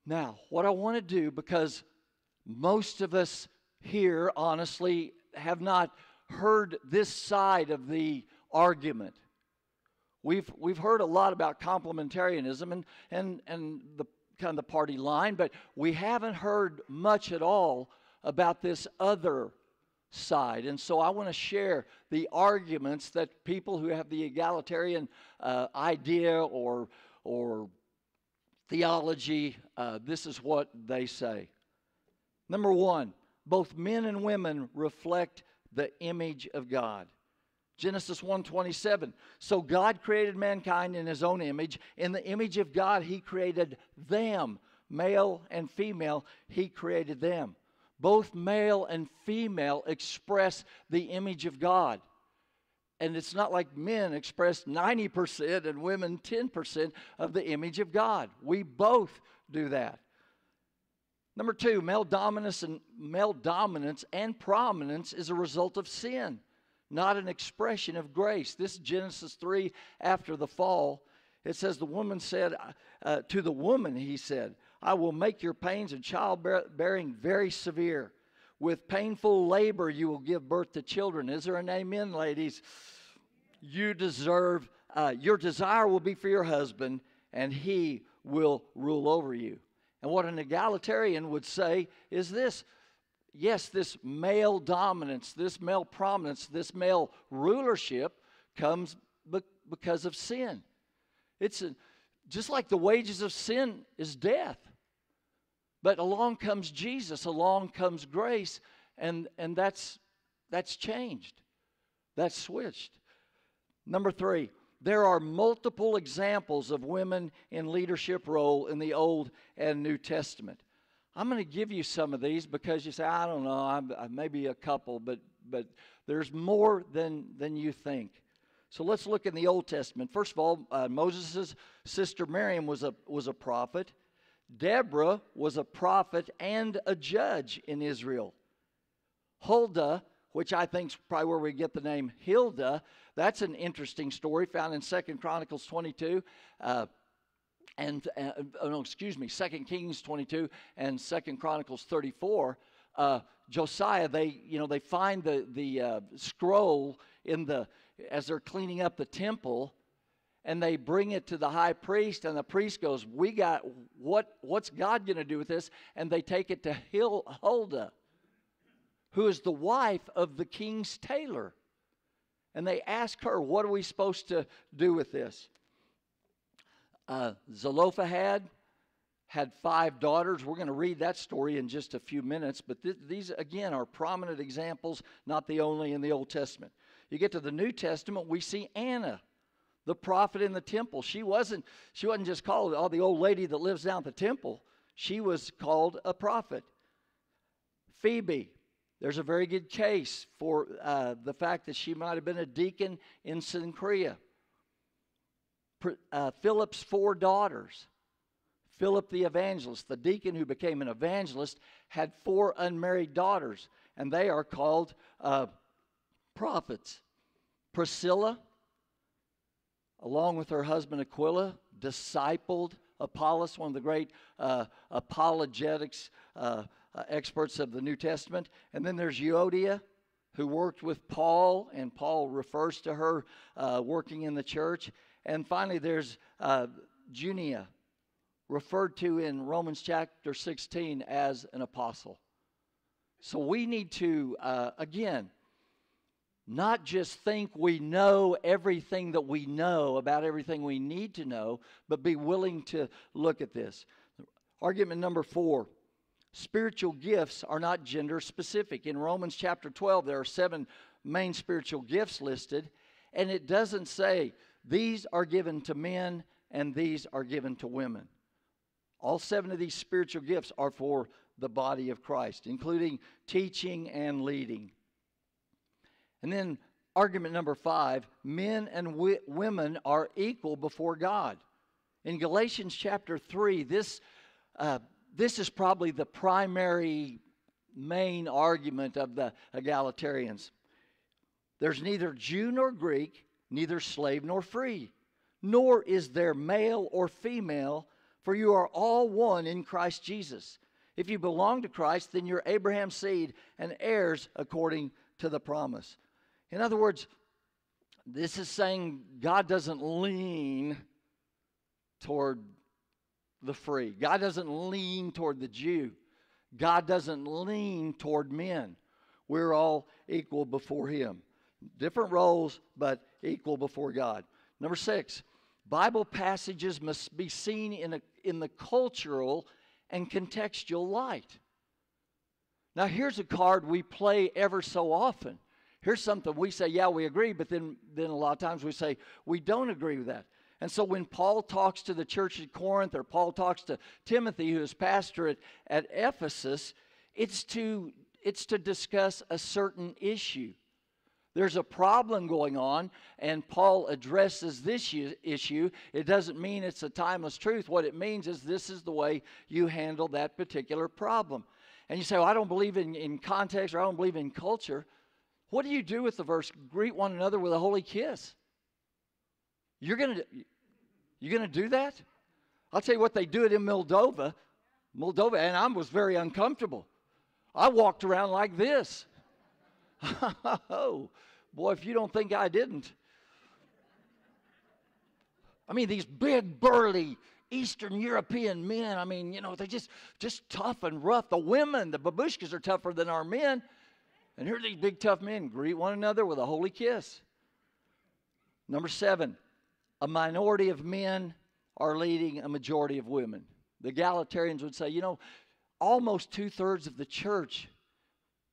Now, what I want to do, because most of us here, honestly, have not heard this side of the argument. We've, we've heard a lot about complementarianism and, and, and the kind of the party line, but we haven't heard much at all about this other side. And so I want to share the arguments that people who have the egalitarian uh, idea or, or theology, uh, this is what they say. Number one, both men and women reflect the image of God. Genesis 1:27. So God created mankind in his own image, in the image of God he created them, male and female, he created them. Both male and female express the image of God. And it's not like men express 90% and women 10% of the image of God. We both do that. Number two, male dominance and male dominance and prominence is a result of sin not an expression of grace. This Genesis 3 after the fall. It says, The woman said, uh, To the woman, he said, I will make your pains of childbearing very severe. With painful labor, you will give birth to children. Is there an amen, ladies? You deserve, uh, your desire will be for your husband, and he will rule over you. And what an egalitarian would say is this yes, this male dominance, this male prominence, this male rulership comes be- because of sin. It's a, just like the wages of sin is death. But along comes Jesus, along comes grace, and, and that's, that's changed. That's switched. Number three, there are multiple examples of women in leadership role in the Old and New Testament. I'm going to give you some of these because you say, I don't know, I maybe a couple, but, but there's more than, than you think. So let's look in the Old Testament. First of all, uh, Moses' sister Miriam was a, was a prophet. Deborah was a prophet and a judge in Israel. Huldah, which I think is probably where we get the name Hilda, that's an interesting story found in Second Chronicles 22. Uh, and uh, oh, no, excuse me, Second Kings 22 and Second Chronicles 34. Uh, Josiah, they you know they find the the uh, scroll in the as they're cleaning up the temple, and they bring it to the high priest, and the priest goes, "We got what? What's God going to do with this?" And they take it to Hil- Huldah, who is the wife of the king's tailor, and they ask her, "What are we supposed to do with this?" Uh, Zelophehad had five daughters. We're going to read that story in just a few minutes, but th- these, again, are prominent examples, not the only in the Old Testament. You get to the New Testament, we see Anna, the prophet in the temple. She wasn't, she wasn't just called, oh, the old lady that lives down at the temple. She was called a prophet. Phoebe, there's a very good case for uh, the fact that she might have been a deacon in Cenchrea uh, Philip's four daughters. Philip the evangelist, the deacon who became an evangelist, had four unmarried daughters, and they are called uh, prophets. Priscilla, along with her husband Aquila, discipled Apollos, one of the great uh, apologetics uh, uh, experts of the New Testament. And then there's Euodia, who worked with Paul, and Paul refers to her uh, working in the church. And finally, there's uh, Junia, referred to in Romans chapter 16 as an apostle. So we need to, again, not just think we know everything that we know about everything we need to know, but be willing to look at this. Argument number four spiritual gifts are not gender specific. In Romans chapter 12, there are seven main spiritual gifts listed, and it doesn't say these are given to men and these are given to women. All seven of these spiritual gifts are for the body of Christ, including teaching and leading. And then argument number five men and wi- women are equal before God. In Galatians chapter 3, this, uh, this is probably the primary main argument of the egalitarians. There's neither Jew nor Greek, neither slave nor free, nor is there male or female, for you are all one in Christ Jesus. If you belong to Christ, then you're Abraham's seed and heirs according to the promise. In other words, this is saying God doesn't lean toward the free. God doesn't lean toward the Jew. God doesn't lean toward men. We're all equal before Him. Different roles, but equal before God. Number six, Bible passages must be seen in, a, in the cultural and contextual light. Now, here's a card we play ever so often. Here's something we say, yeah, we agree, but then, then a lot of times we say, we don't agree with that. And so when Paul talks to the church at Corinth or Paul talks to Timothy, who is pastor at, at Ephesus, it's to, it's to discuss a certain issue. There's a problem going on, and Paul addresses this issue. It doesn't mean it's a timeless truth. What it means is this is the way you handle that particular problem. And you say, well, I don't believe in, in context or I don't believe in culture. What do you do with the verse, greet one another with a holy kiss? You're going to you're going to do that? I'll tell you what they do it in Moldova. Moldova, and I was very uncomfortable. I walked around like this. oh, boy, if you don't think I didn't. I mean, these big, burly Eastern European men, I mean, you know, they're just, just tough and rough. The women, the babushkas, are tougher than our men. And here these big, tough men greet one another with a holy kiss. Number seven, a minority of men are leading a majority of women. The egalitarians would say, you know, almost two thirds of the church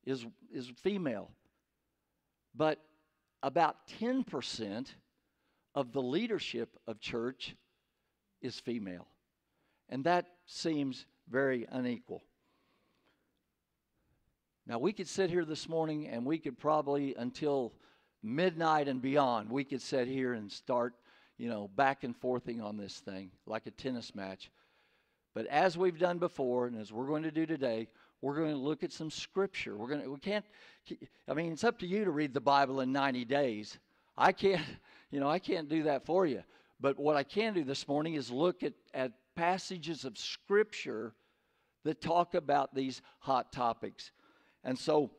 is, is female, but about 10% of the leadership of church is female. And that seems very unequal. Now, we could sit here this morning and we could probably, until midnight and beyond, we could sit here and start you know, back and forthing on this thing like a tennis match. But as we've done before, and as we're going to do today, we're going to look at some scripture. We're going to, we can't, I mean, it's up to you to read the Bible in 90 days. I can't, you know, I can't do that for you. But what I can do this morning is look at, at passages of scripture that talk about these hot topics. And so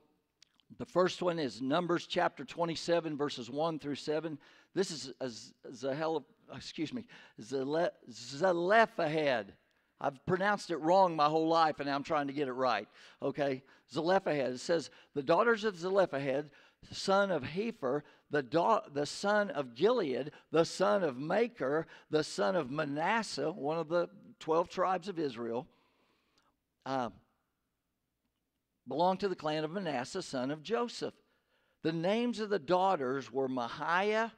the first one is Numbers chapter 27, verses 1 through 7. This is Zahel, excuse me, Zelophehad. I've pronounced it wrong my whole life, and I'm trying to get it right. Okay, Zelophehad. It says the daughters of Zelophehad, son of Hepher, the, da- the son of Gilead, the son of Machir, the son of Manasseh, one of the twelve tribes of Israel, uh, belonged to the clan of Manasseh, son of Joseph. The names of the daughters were Mahlah,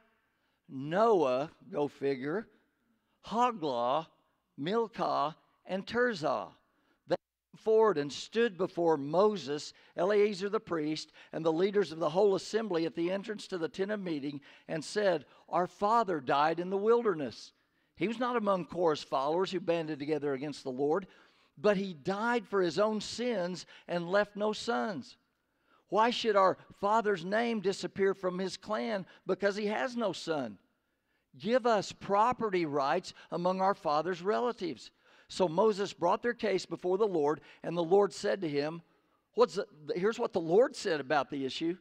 Noah, go figure, Hoglah, Milcah, and Tirzah. They came forward and stood before Moses, Eleazar the priest, and the leaders of the whole assembly at the entrance to the tent of meeting, and said, Our father died in the wilderness. He was not among Korah's followers who banded together against the Lord, but he died for his own sins and left no sons. Why should our father's name disappear from his clan because he has no son? Give us property rights among our father's relatives. So Moses brought their case before the Lord, and the Lord said to him, What's the, Here's what the Lord said about the issue.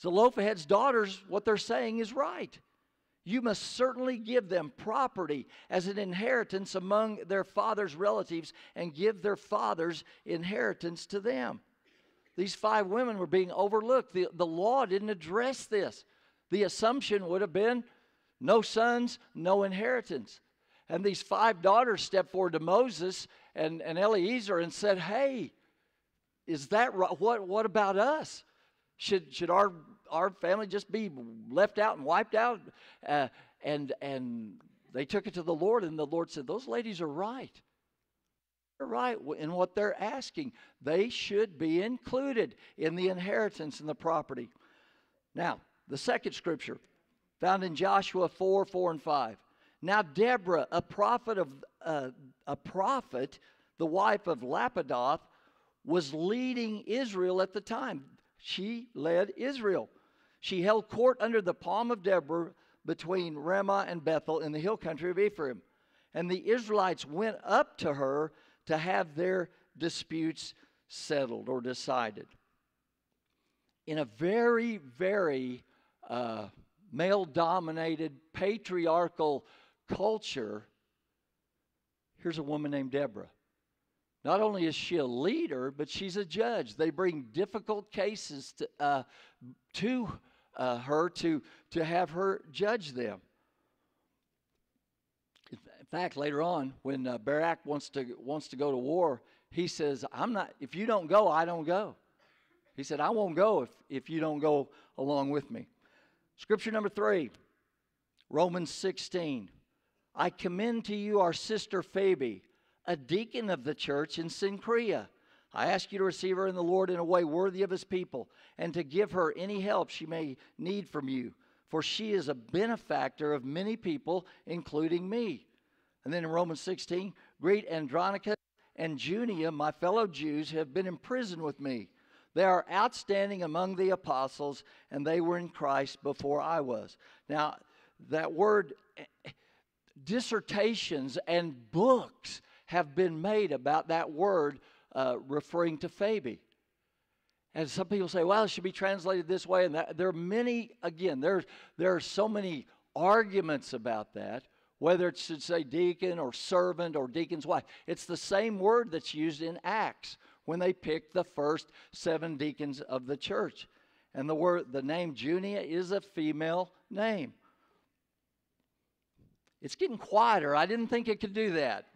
Zelophehad's daughters, what they're saying is right. You must certainly give them property as an inheritance among their father's relatives and give their father's inheritance to them. These five women were being overlooked. The, the law didn't address this. The assumption would have been no sons, no inheritance. And these five daughters stepped forward to Moses and, and Eleazar and said, Hey, is that right? What, what about us? Should, should our, our family just be left out and wiped out? Uh, and, and they took it to the Lord, and the Lord said, Those ladies are right. They're right in what they're asking. They should be included in the inheritance and the property. Now, the second scripture found in Joshua 4 4 and 5. Now, Deborah, a prophet of uh, a prophet, the wife of Lapidoth, was leading Israel at the time. She led Israel. She held court under the palm of Deborah between Ramah and Bethel in the hill country of Ephraim. And the Israelites went up to her to have their disputes settled or decided. In a very, very uh, male dominated, patriarchal culture, here's a woman named Deborah. Not only is she a leader, but she's a judge. They bring difficult cases to, uh, to uh, her to, to have her judge them. In fact, later on, when uh, Barak wants to, wants to go to war, he says, I'm not, if you don't go, I don't go. He said, I won't go if, if you don't go along with me. Scripture number three, Romans 16. I commend to you our sister Phoebe, a deacon of the church in Cenchreae. I ask you to receive her in the Lord in a way worthy of his people, and to give her any help she may need from you, for she is a benefactor of many people, including me. And then in Romans 16, greet Andronicus and Junia, my fellow Jews, have been in prison with me. They are outstanding among the apostles, and they were in Christ before I was. Now, that word eh, dissertations and books have been made about that word uh, referring to Phoebe. And some people say, well, it should be translated this way. And that, there are many, again, there, there are so many arguments about that, whether it should say deacon or servant or deacon's wife. It's the same word that's used in Acts when they picked the first seven deacons of the church. And the word, the name Junia is a female name. It's getting quieter. I didn't think it could do that.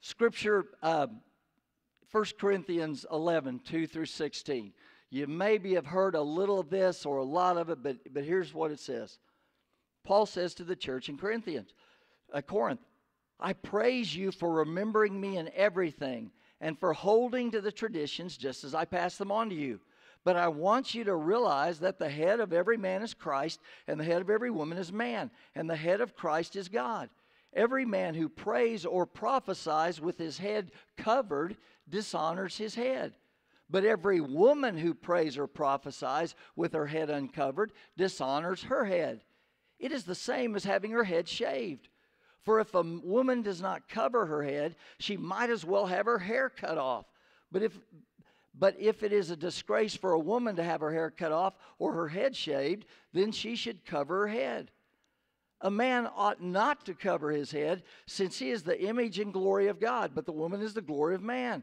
Scripture, uh, 1 Corinthians 11, 2 through 16. You maybe have heard a little of this or a lot of it, but, but here's what it says. Paul says to the church in Corinthians, uh, Corinth, I praise you for remembering me in everything and for holding to the traditions just as I pass them on to you. But I want you to realize that the head of every man is Christ, and the head of every woman is man, and the head of Christ is God. Every man who prays or prophesies with his head covered dishonors his head. But every woman who prays or prophesies with her head uncovered dishonors her head. It is the same as having her head shaved. For if a woman does not cover her head, she might as well have her hair cut off. But if but if it is a disgrace for a woman to have her hair cut off or her head shaved, then she should cover her head. A man ought not to cover his head, since he is the image and glory of God, but the woman is the glory of man.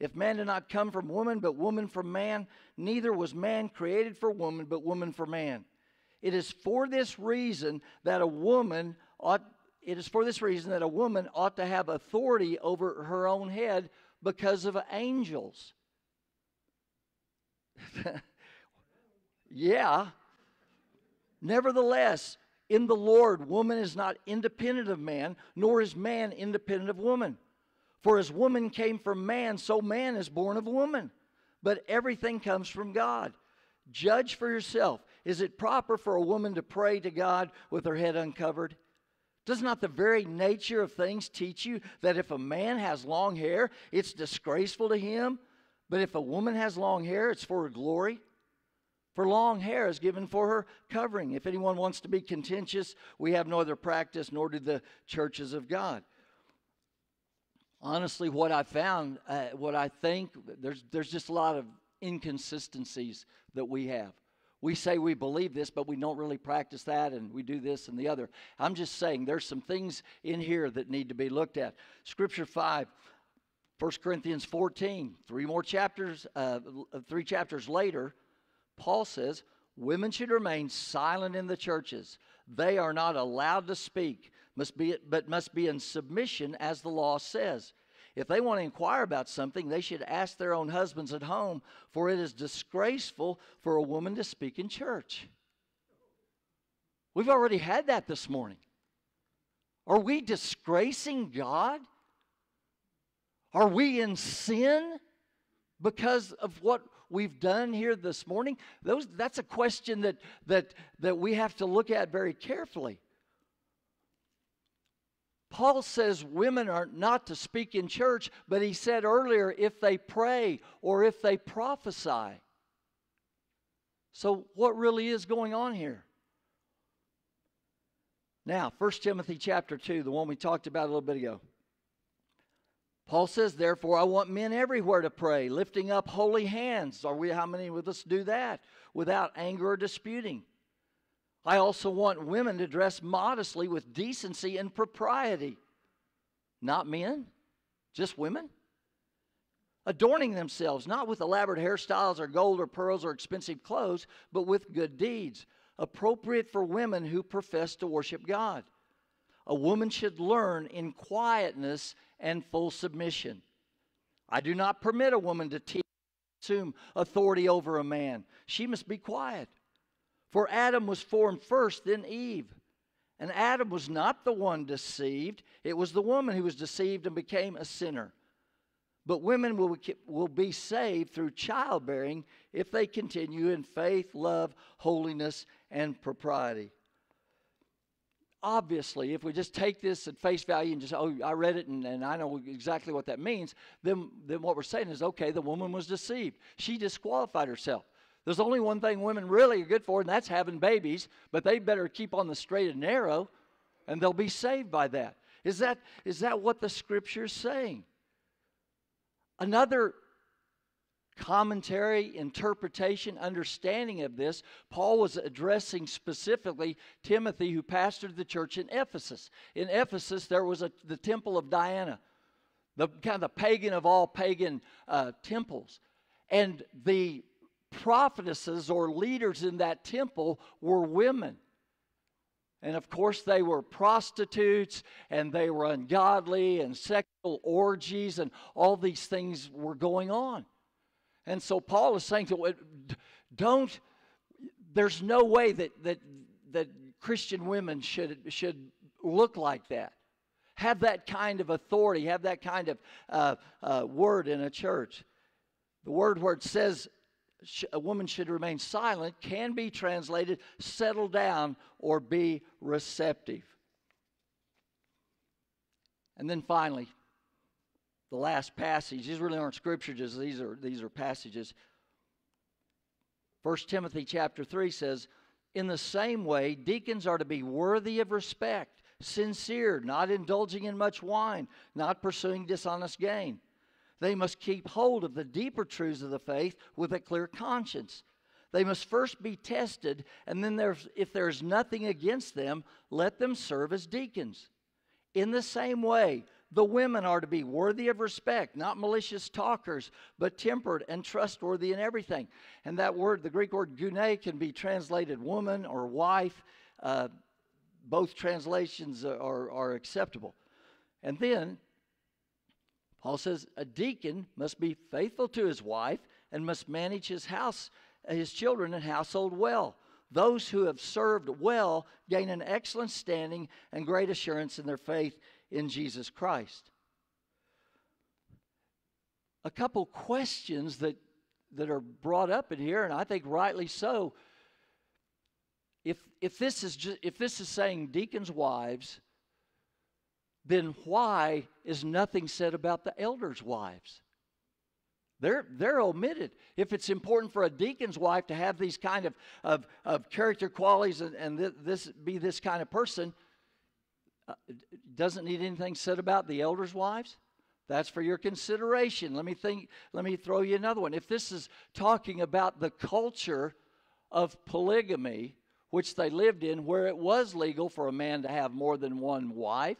If man did not come from woman, but woman from man, neither was man created for woman, but woman for man. It is for this reason that a woman ought it is for this reason that a woman ought to have authority over her own head because of angels. yeah. Nevertheless, in the Lord, woman is not independent of man, nor is man independent of woman. For as woman came from man, so man is born of woman. But everything comes from God. Judge for yourself. Is it proper for a woman to pray to God with her head uncovered? Does not the very nature of things teach you that if a man has long hair, it's disgraceful to him? But if a woman has long hair, it's for her glory. For long hair is given for her covering. If anyone wants to be contentious, we have no other practice, nor do the churches of God. Honestly, what I found, uh, what I think, there's, there's just a lot of inconsistencies that we have. We say we believe this, but we don't really practice that, and we do this and the other. I'm just saying there's some things in here that need to be looked at. Scripture 5 1 Corinthians 14, three more chapters, uh, three chapters later, Paul says, Women should remain silent in the churches. They are not allowed to speak. must be, but must be in submission as the law says. If they want to inquire about something, they should ask their own husbands at home, for it is disgraceful for a woman to speak in church. We've already had that this morning. Are we disgracing God? Are we in sin because of what we've done here this morning? Those, that's a question that, that, that we have to look at very carefully. Paul says women are not to speak in church, but he said earlier if they pray or if they prophesy. So, what really is going on here? Now, 1 Timothy chapter 2, the one we talked about a little bit ago. Paul says, Therefore, I want men everywhere to pray, lifting up holy hands. Are we, how many of us do that? Without anger or disputing. I also want women to dress modestly with decency and propriety. Not men, just women. Adorning themselves, not with elaborate hairstyles or gold or pearls or expensive clothes, but with good deeds, appropriate for women who profess to worship God. A woman should learn in quietness and full submission. I do not permit a woman to teach, assume authority over a man. She must be quiet. For Adam was formed first, then Eve. And Adam was not the one deceived, it was the woman who was deceived and became a sinner. But women will, will be saved through childbearing if they continue in faith, love, holiness, and propriety. Obviously, if we just take this at face value and just, oh, I read it and, and I know exactly what that means, then, then what we're saying is, okay, the woman was deceived. She disqualified herself. There's only one thing women really are good for, and that's having babies, but they better keep on the straight and narrow, and they'll be saved by that. Is that, is that what the scripture is saying? Another commentary, interpretation, understanding of this, Paul was addressing specifically Timothy, who pastored the church in Ephesus. In Ephesus, there was a, the temple of Diana, the kind of the pagan of all pagan uh, temples. And the prophetesses or leaders in that temple were women. And of course, they were prostitutes and they were ungodly and sexual orgies and all these things were going on. And so Paul is saying to don't, there's no way that, that, that Christian women should, should look like that. Have that kind of authority, have that kind of uh, uh, word in a church. The word where it says a woman should remain silent can be translated settle down or be receptive. And then finally, the last passage. These really aren't scriptures, these are, these are passages. 1 Timothy chapter 3 says, In the same way, deacons are to be worthy of respect, sincere, not indulging in much wine, not pursuing dishonest gain they must keep hold of the deeper truths of the faith with a clear conscience. They must first be tested, and then there's, if there's nothing against them, let them serve as deacons. In the same way, the women are to be worthy of respect, not malicious talkers, but tempered and trustworthy in everything. And that word, the Greek word gune, can be translated woman or wife. Uh, both translations are, are acceptable. And then Paul says a deacon must be faithful to his wife and must manage his house, his children and household well. Those who have served well gain an excellent standing and great assurance in their faith in Jesus Christ. A couple questions that, that are brought up in here, and I think rightly so. If, if, this is just, if this is saying deacons' wives, then why is nothing said about the elders' wives? They're, they're omitted. If it's important for a deacon's wife to have these kind of, of, of character qualities and, and th- this be this kind of person, uh, doesn't need anything said about the elders' wives? That's for your consideration. Let me think, let me throw you another one. If this is talking about the culture of polygamy, which they lived in, where it was legal for a man to have more than one wife,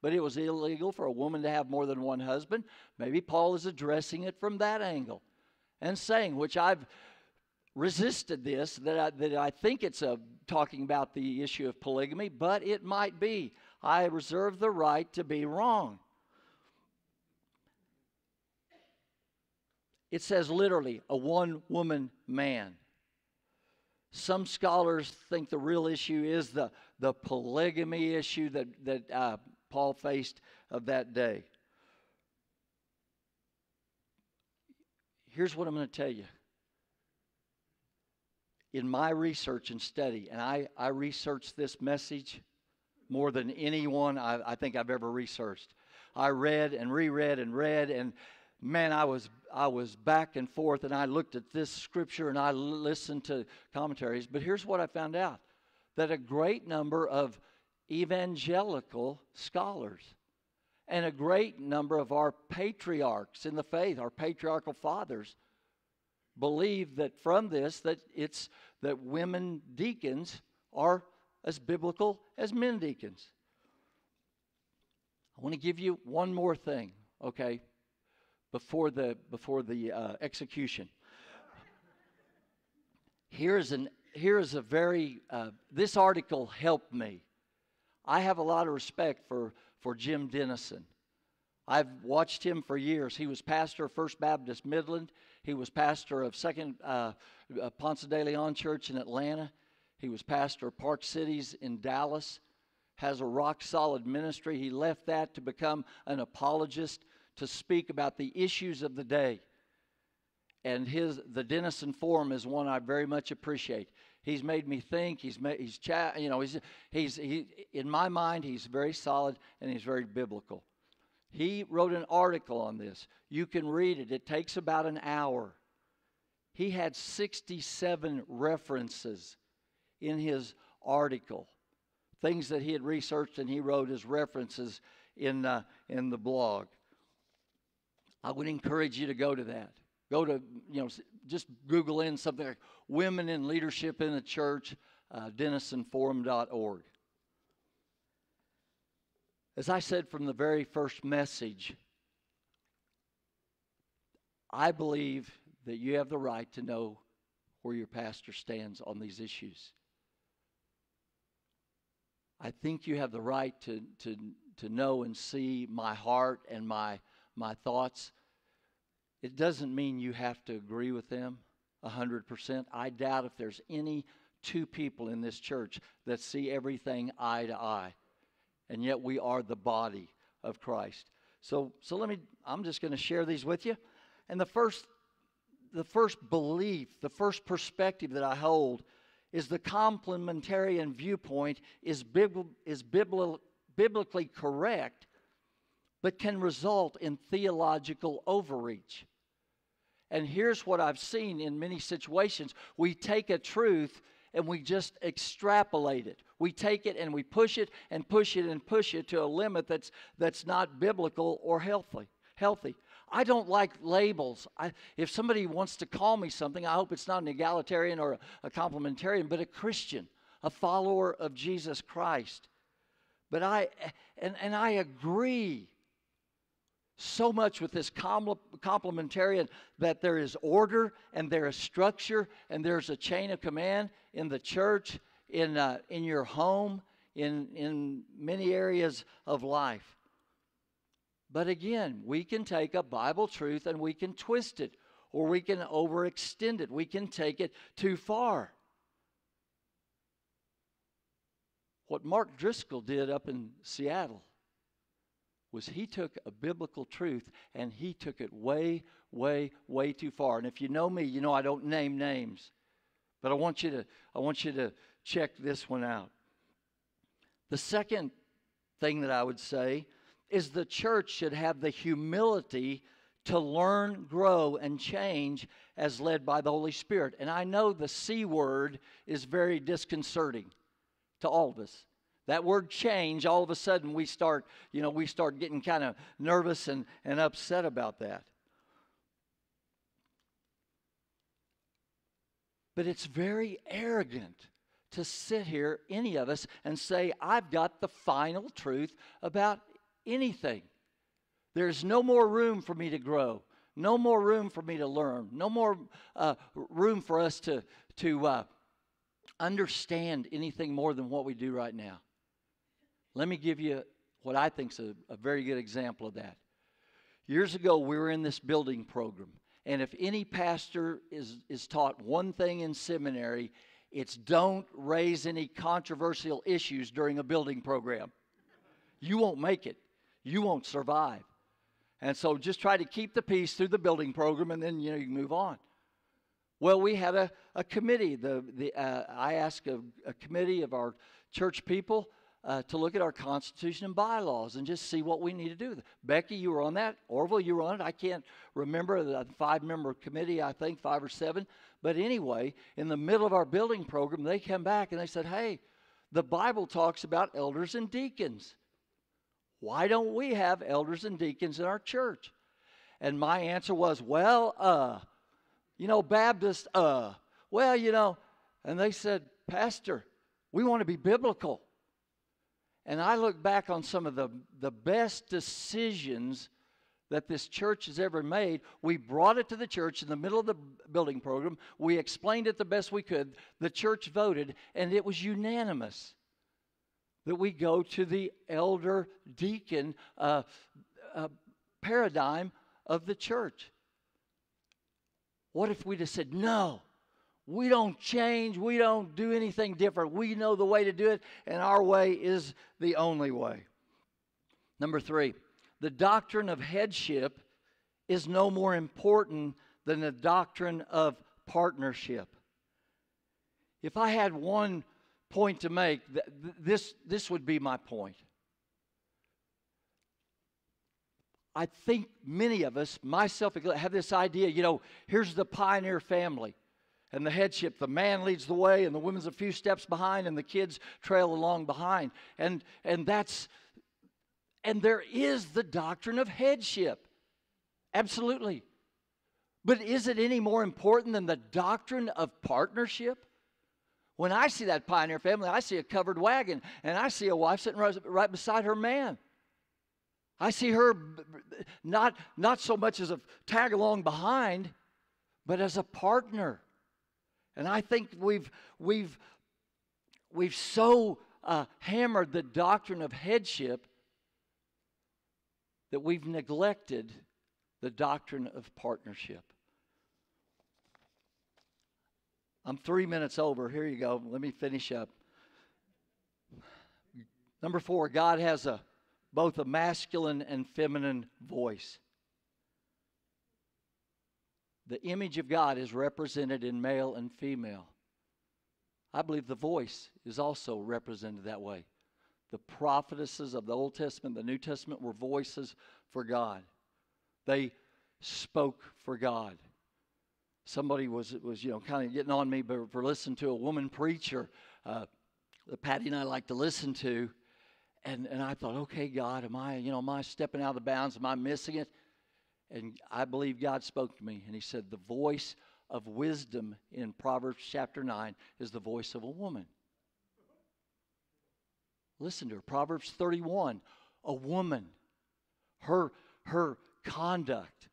but it was illegal for a woman to have more than one husband. Maybe Paul is addressing it from that angle and saying, which I've resisted this, that I, that I think it's a, talking about the issue of polygamy, but it might be. I reserve the right to be wrong. It says literally a one woman man. Some scholars think the real issue is the, the polygamy issue that, that uh, Paul faced of that day. Here's what I'm going to tell you. In my research and study, and I, I researched this message more than anyone I, I think I've ever researched. I read and reread and read, and man, I was I was back and forth, and I looked at this scripture and I listened to commentaries. But here's what I found out: that a great number of evangelical scholars and a great number of our patriarchs in the faith, our patriarchal fathers, believe that from this that it's that women deacons are as biblical as men deacons. I want to give you one more thing, okay? before the, before the uh, execution. Here's, an, here's a very, uh, this article helped me. I have a lot of respect for, for Jim Denison. I've watched him for years. He was pastor of First Baptist Midland. He was pastor of Second uh, uh Ponce de Leon Church in Atlanta. He was pastor of Park Cities in Dallas. Has a rock solid ministry. He left that to become an apologist to speak about the issues of the day. And his the Denison Forum is one I very much appreciate. He's made me think. He's made, he's chat. You know, he's he's he in my mind he's very solid and he's very biblical. He wrote an article on this. You can read it. It takes about an hour. He had 67 references in his article, things that he had researched and he wrote as references in uh, in the blog. I would encourage you to go to that. Go to, you know, just Google in something like Women in Leadership in the Church, uh, DenisonForum.org. As I said from the very first message, I believe that you have the right to know where your pastor stands on these issues. I think you have the right to, to, to know and see my heart and my, my thoughts it doesn't mean you have to agree with them 100%. I doubt if there's any two people in this church that see everything eye to eye. And yet we are the body of Christ. So, so let me, I'm just going to share these with you. And the first, the first belief, the first perspective that I hold is the complementarian viewpoint is, is bibl- biblically correct, but can result in theological overreach. And here's what I've seen in many situations we take a truth and we just extrapolate it. We take it and we push it and push it and push it to a limit that's, that's not biblical or healthy. Healthy. I don't like labels. I, if somebody wants to call me something, I hope it's not an egalitarian or a, a complementarian, but a Christian, a follower of Jesus Christ. But I, and, and I agree so much with this complementarian that there is order and there is structure and there's a chain of command in the church, in, uh, in your home, in, in many areas of life. But again, we can take a Bible truth and we can twist it or we can overextend it. We can take it too far. What Mark Driscoll did up in Seattle was he took a biblical truth and he took it way, way, way too far. And if you know me, you know I don't name names. But I want you to I want you to check this one out. The second thing that I would say is the church should have the humility to learn, grow, and change as led by the Holy Spirit. And I know the C word is very disconcerting to all of us that word change, all of a sudden we start, you know, we start getting kind of nervous and, and upset about that. But it's very arrogant to sit here, any of us, and say, I've got the final truth about anything. There's no more room for me to grow, no more room for me to learn, no more uh, room for us to, to uh, understand anything more than what we do right now. Let me give you what I think is a, a very good example of that. Years ago, we were in this building program, and if any pastor is, is taught one thing in seminary, it's don't raise any controversial issues during a building program. You won't make it, you won't survive. And so just try to keep the peace through the building program, and then you know you move on. Well, we had a, a committee. The, the, uh, I asked a, a, committee of our church people uh, to look at our Constitution and bylaws and just see what we need to do. Becky, you were on that. Orville, you were on it. I can't remember the five member committee, I think, five or seven. But anyway, in the middle of our building program, they came back and they said, hey, the Bible talks about elders and deacons. Why don't we have elders and deacons in our church? And my answer was, well, uh, you know, Baptist, uh, well, you know, and they said, Pastor, we want to be biblical. And I look back on some of the, the best decisions that this church has ever made. We brought it to the church in the middle of the building program. We explained it the best we could. The church voted, and it was unanimous that we go to the elder deacon uh, uh, paradigm of the church. What if we just said, no, we don't change, we don't do anything different. We know the way to do it, and our way is the only way. Number three, the doctrine of headship is no more important than the doctrine of partnership. If I had one point to make, this, this would be my point. I think many of us, myself, have this idea you know, here's the pioneer family and the headship. The man leads the way, and the woman's a few steps behind, and the kids trail along behind. And, and that's, and there is the doctrine of headship. Absolutely. But is it any more important than the doctrine of partnership? When I see that pioneer family, I see a covered wagon, and I see a wife sitting right, beside her man. I see her not, not so much as a tag along behind, but as a partner. And I think we've, we've, we've so uh, hammered the doctrine of headship that we've neglected the doctrine of partnership. I'm three minutes over. Here you go. Let me finish up. Number four, God has a both a masculine and feminine voice. The image of God is represented in male and female. I believe the voice is also represented that way. The prophetesses of the Old Testament, the New Testament were voices for God. They spoke for God. Somebody was, was you know, kind of getting on me for, for listening to a woman preacher uh, that Patty and I like to listen to. And, and I thought, okay, God, am I, you know, am I stepping out of the bounds? Am I missing it? And I believe God spoke to me, and He said, The voice of wisdom in Proverbs chapter 9 is the voice of a woman. Listen to her. Proverbs 31, a woman. Her, her conduct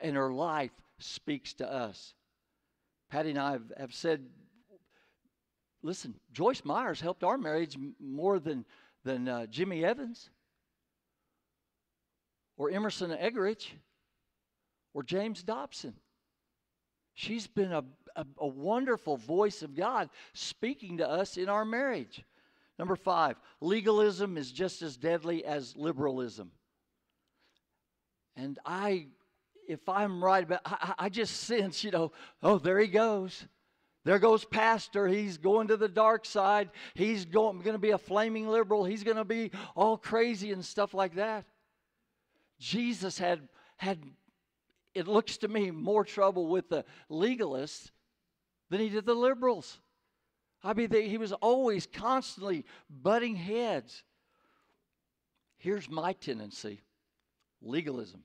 and her life speaks to us. Patty and I have, have said, listen, Joyce Myers helped our marriage more than, than uh, Jimmy Evans or Emerson Eggerichs or James Dobson. She's been a, a, a, wonderful voice of God speaking to us in our marriage. Number five, legalism is just as deadly as liberalism. And I, if I'm right about, I, I just sense, you know, oh, there he goes. There goes Pastor. He's going to the dark side. He's going, going to be a flaming liberal. He's going to be all crazy and stuff like that. Jesus had, had it looks to me, more trouble with the legalists than he did the liberals. I mean, they, he was always constantly butting heads. Here's my tendency legalism.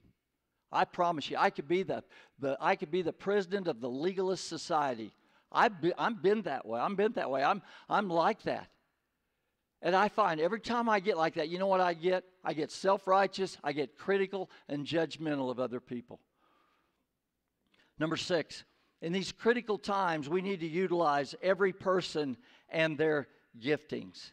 I promise you, I could be the, the, I could be the president of the legalist society. I've been, I'm been that way. I'm been that way. I'm, I'm like that. And I find every time I get like that, you know what I get? I get self righteous, I get critical and judgmental of other people. Number six, in these critical times, we need to utilize every person and their giftings.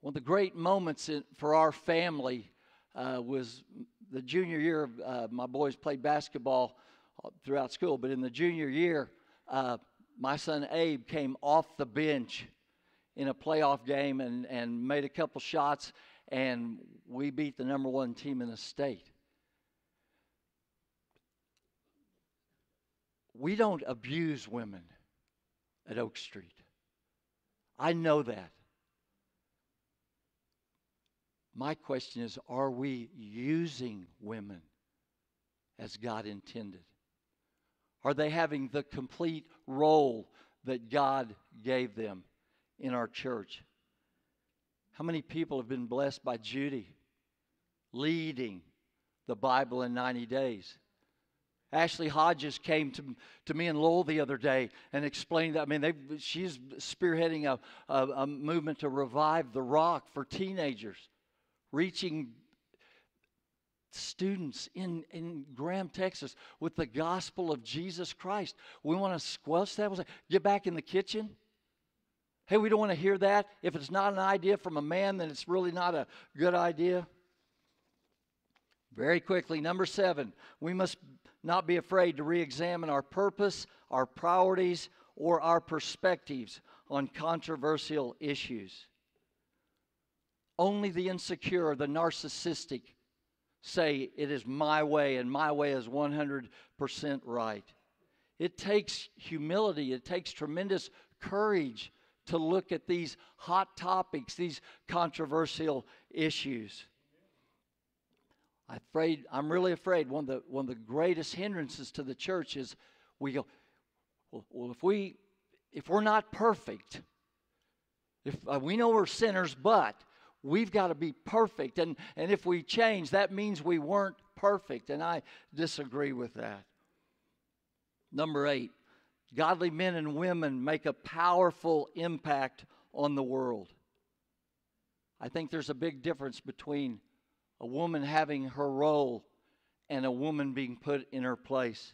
One of the great moments in, for our family uh, was the junior year. Uh, my boys played basketball uh, throughout school, but in the junior year, uh, my son Abe came off the bench in a playoff game and, and made a couple shots, and we beat the number one team in the state. We don't abuse women at Oak Street. I know that. My question is are we using women as God intended? Are they having the complete role that God gave them in our church? How many people have been blessed by Judy leading the Bible in 90 days? Ashley Hodges came to, to me in Lowell the other day and explained that. I mean, she's spearheading a, a, a movement to revive the rock for teenagers, reaching students in, in Graham, Texas, with the gospel of Jesus Christ. We want to squelch that. We'll say, Get back in the kitchen. Hey, we don't want to hear that. If it's not an idea from a man, then it's really not a good idea. Very quickly, number seven, we must not be afraid to re examine our purpose, our priorities, or our perspectives on controversial issues. Only the insecure, the narcissistic, say it is my way and my way is 100% right. It takes humility, it takes tremendous courage to look at these hot topics, these controversial issues. I'm afraid, I'm really afraid one of the one of the greatest hindrances to the church is we go, well, well if we if we're not perfect, if uh, we know we're sinners, but we've got to be perfect, and and if we change, that means we weren't perfect, and I disagree with that. Number eight, godly men and women make a powerful impact on the world. I think there's a big difference between a woman having her role and a woman being put in her place.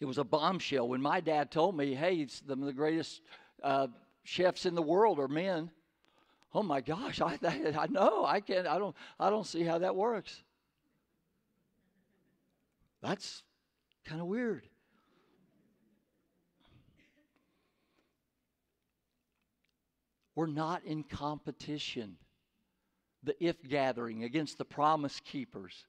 It was a bombshell when my dad told me, hey, the, the greatest uh, chefs in the world are men. Oh my gosh, I, I know, I can't, I don't, I don't see how that works. That's kind of weird. We're not in competition the if gathering, against the promise keepers.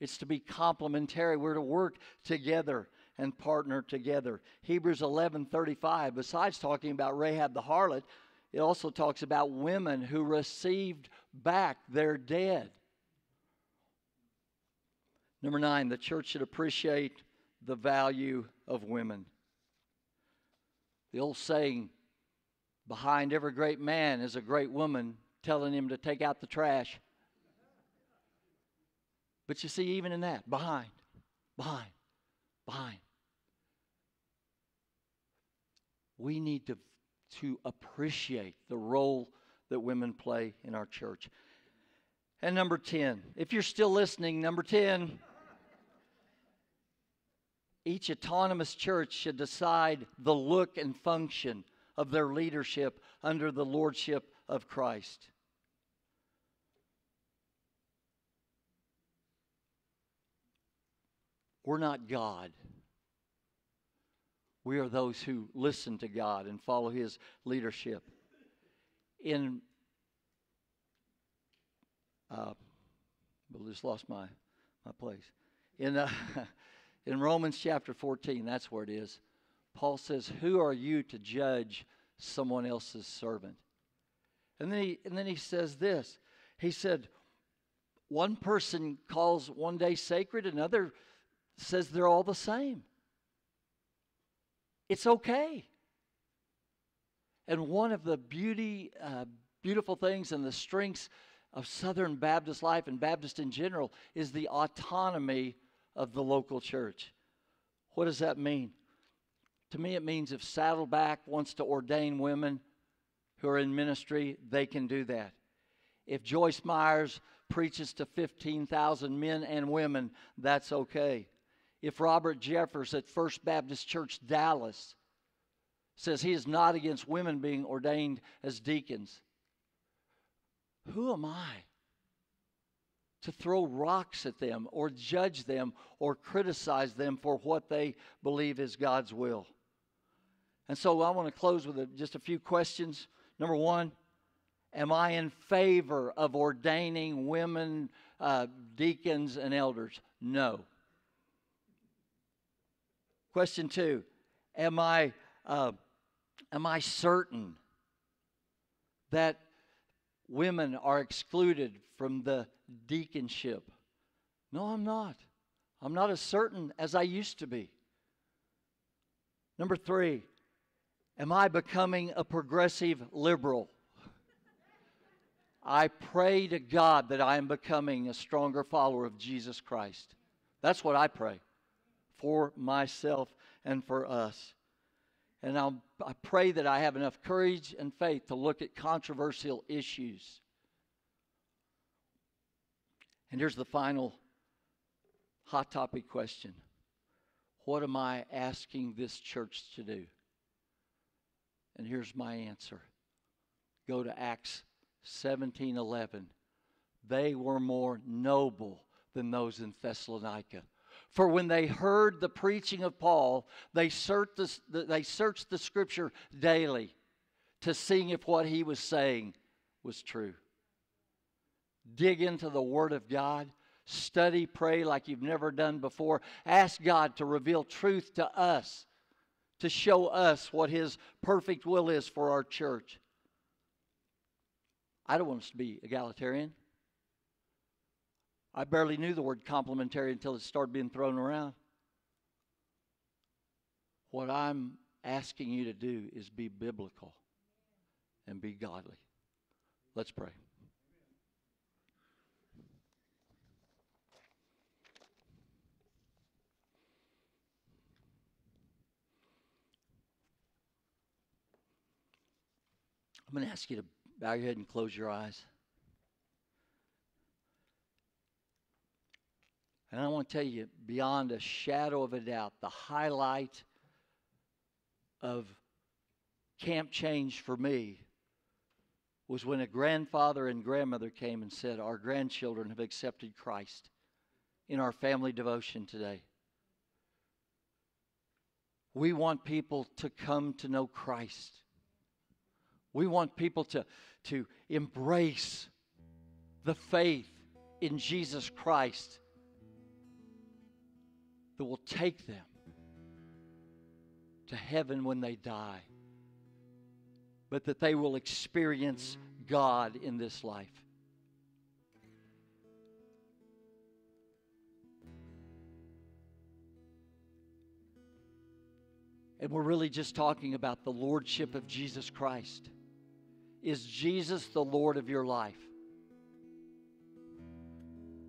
It's to be complementary. We're to work together and partner together. Hebrews 11:35 besides talking about Rahab the harlot, it also talks about women who received back their dead. Number 9, the church should appreciate the value of women. The old saying, behind every great man is a great woman telling him to take out the trash. But you see, even in that, behind, behind, behind, we need to, to appreciate the role that women play in our church. And number 10, if you're still listening, number 10, each autonomous church should decide the look and function of their leadership under the lordship of Christ. We're not God. We are those who listen to God and follow His leadership. In, uh, I just lost my, my place. In, uh, in Romans chapter 14, that's where it is. Paul says, Who are you to judge someone else's servant? And then he, and then he says this He said, One person calls one day sacred, another says they're all the same. It's okay. And one of the beauty, uh, beautiful things and the strengths of Southern Baptist life and Baptist in general is the autonomy of the local church. What does that mean? To me, it means if Saddleback wants to ordain women who are in ministry, they can do that. If Joyce Myers preaches to 15,000 men and women, that's okay if Robert Jeffress at First Baptist Church Dallas says he is not against women being ordained as deacons. Who am I to throw rocks at them or judge them or criticize them for what they believe is God's will? And so I want to close with just a few questions. Number one, am I in favor of ordaining women uh, deacons and elders? No. Question two, am I, uh, am I certain that women are excluded from the deaconship? No, I'm not. I'm not as certain as I used to be. Number three, am I becoming a progressive liberal? I pray to God that I am becoming a stronger follower of Jesus Christ. That's what I pray for myself and for us. And I'll, I pray that I have enough courage and faith to look at controversial issues. And here's the final hot topic question What am I asking this church to do? And here's my answer go to Acts 17 11. They were more noble than those in Thessalonica. For when they heard the preaching of Paul, they searched the, they searched the scripture daily to see if what he was saying was true. Dig into the Word of God. Study, pray like you've never done before. Ask God to reveal truth to us, to show us what His perfect will is for our church. I don't want us to be egalitarian. I barely knew the word complementary until it started being thrown around. What I'm asking you to do is be biblical and be godly. Let's pray. I'm going to ask you to bow your head and close your eyes. And I want to tell you, beyond a shadow of a doubt, the highlight of camp change for me was when a grandfather and grandmother came and said, Our grandchildren have accepted Christ in our family devotion today. We want people to come to know Christ. We want people to, to embrace the faith in Jesus Christ that will take them to heaven when they die, but that they will experience God in this life. And we're really just talking about the Lordship of Jesus Christ. Is Jesus the Lord of your life?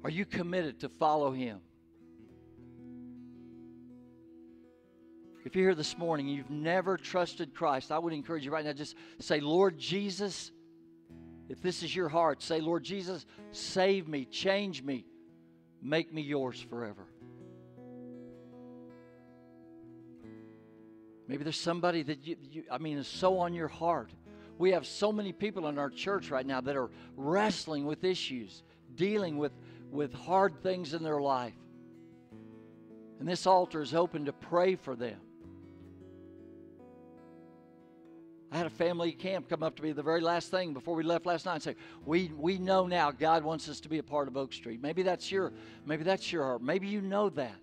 Are you committed to follow Him? If you're here this morning and you've never trusted Christ, I would encourage you right now just say, Lord Jesus, if this is your heart, say, Lord Jesus, save me, change me, make me yours forever. Maybe there's somebody that you, you, I mean, is so on your heart. We have so many people in our church right now that are wrestling with issues, dealing with, with hard things in their life. And this altar is open to pray for them. I had a family camp come up to me the very last thing before we left last night and say, "We we know now God wants us to be a part of Oak Street." Maybe that's your maybe that's your heart. Maybe you know that.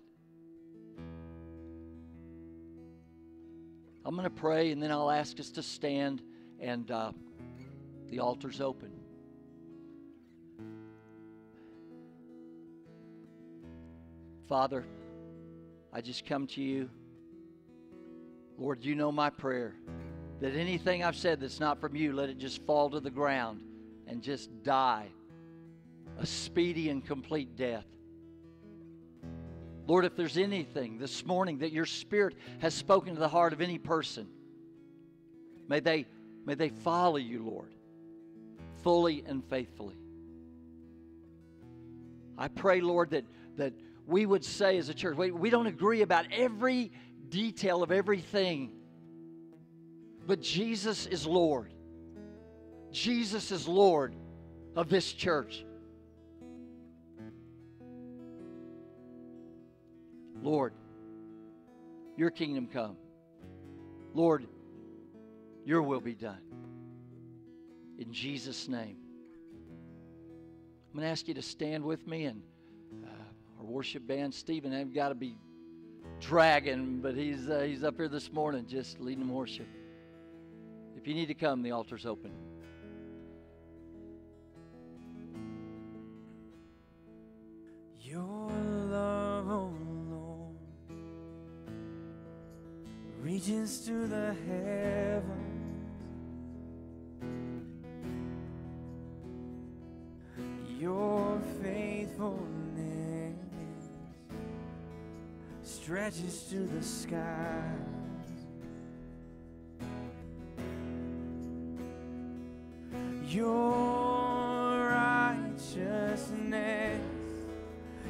I'm going to pray and then I'll ask us to stand and uh, the altar's open. Father, I just come to you. Lord, you know my prayer that anything I've said that's not from you, let it just fall to the ground and just die a speedy and complete death. Lord, if there's anything this morning that your Spirit has spoken to the heart of any person, may they, may they follow you, Lord, fully and faithfully. I pray, Lord, that, that we would say as a church, we, we don't agree about every detail of everything But Jesus is Lord. Jesus is Lord of this church. Lord, your kingdom come. Lord, your will be done. In Jesus' name. I'm going to ask you to stand with me and uh, our worship band, Stephen, I've got to be dragging, but he's, uh, he's up here this morning just leading worship. If you need to come, the altar's open. Your love, oh Lord, reaches to the heavens. Your faithfulness stretches to the skies. Your righteousness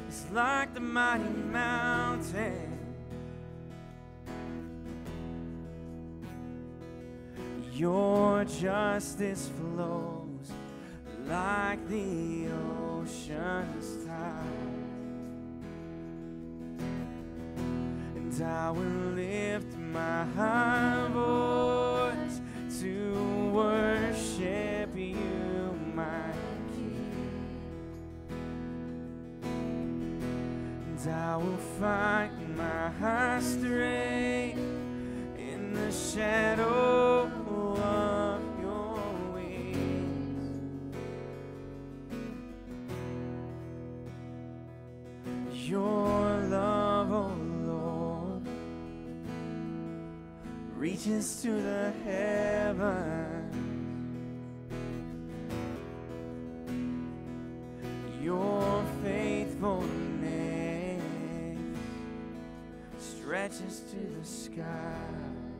is like the mighty mountain. Your justice flows like the ocean's tide. And I will lift my voice I will find my strength in the shadow of your wings. Your love, oh Lord, reaches to the heavens. Stretches to the sky.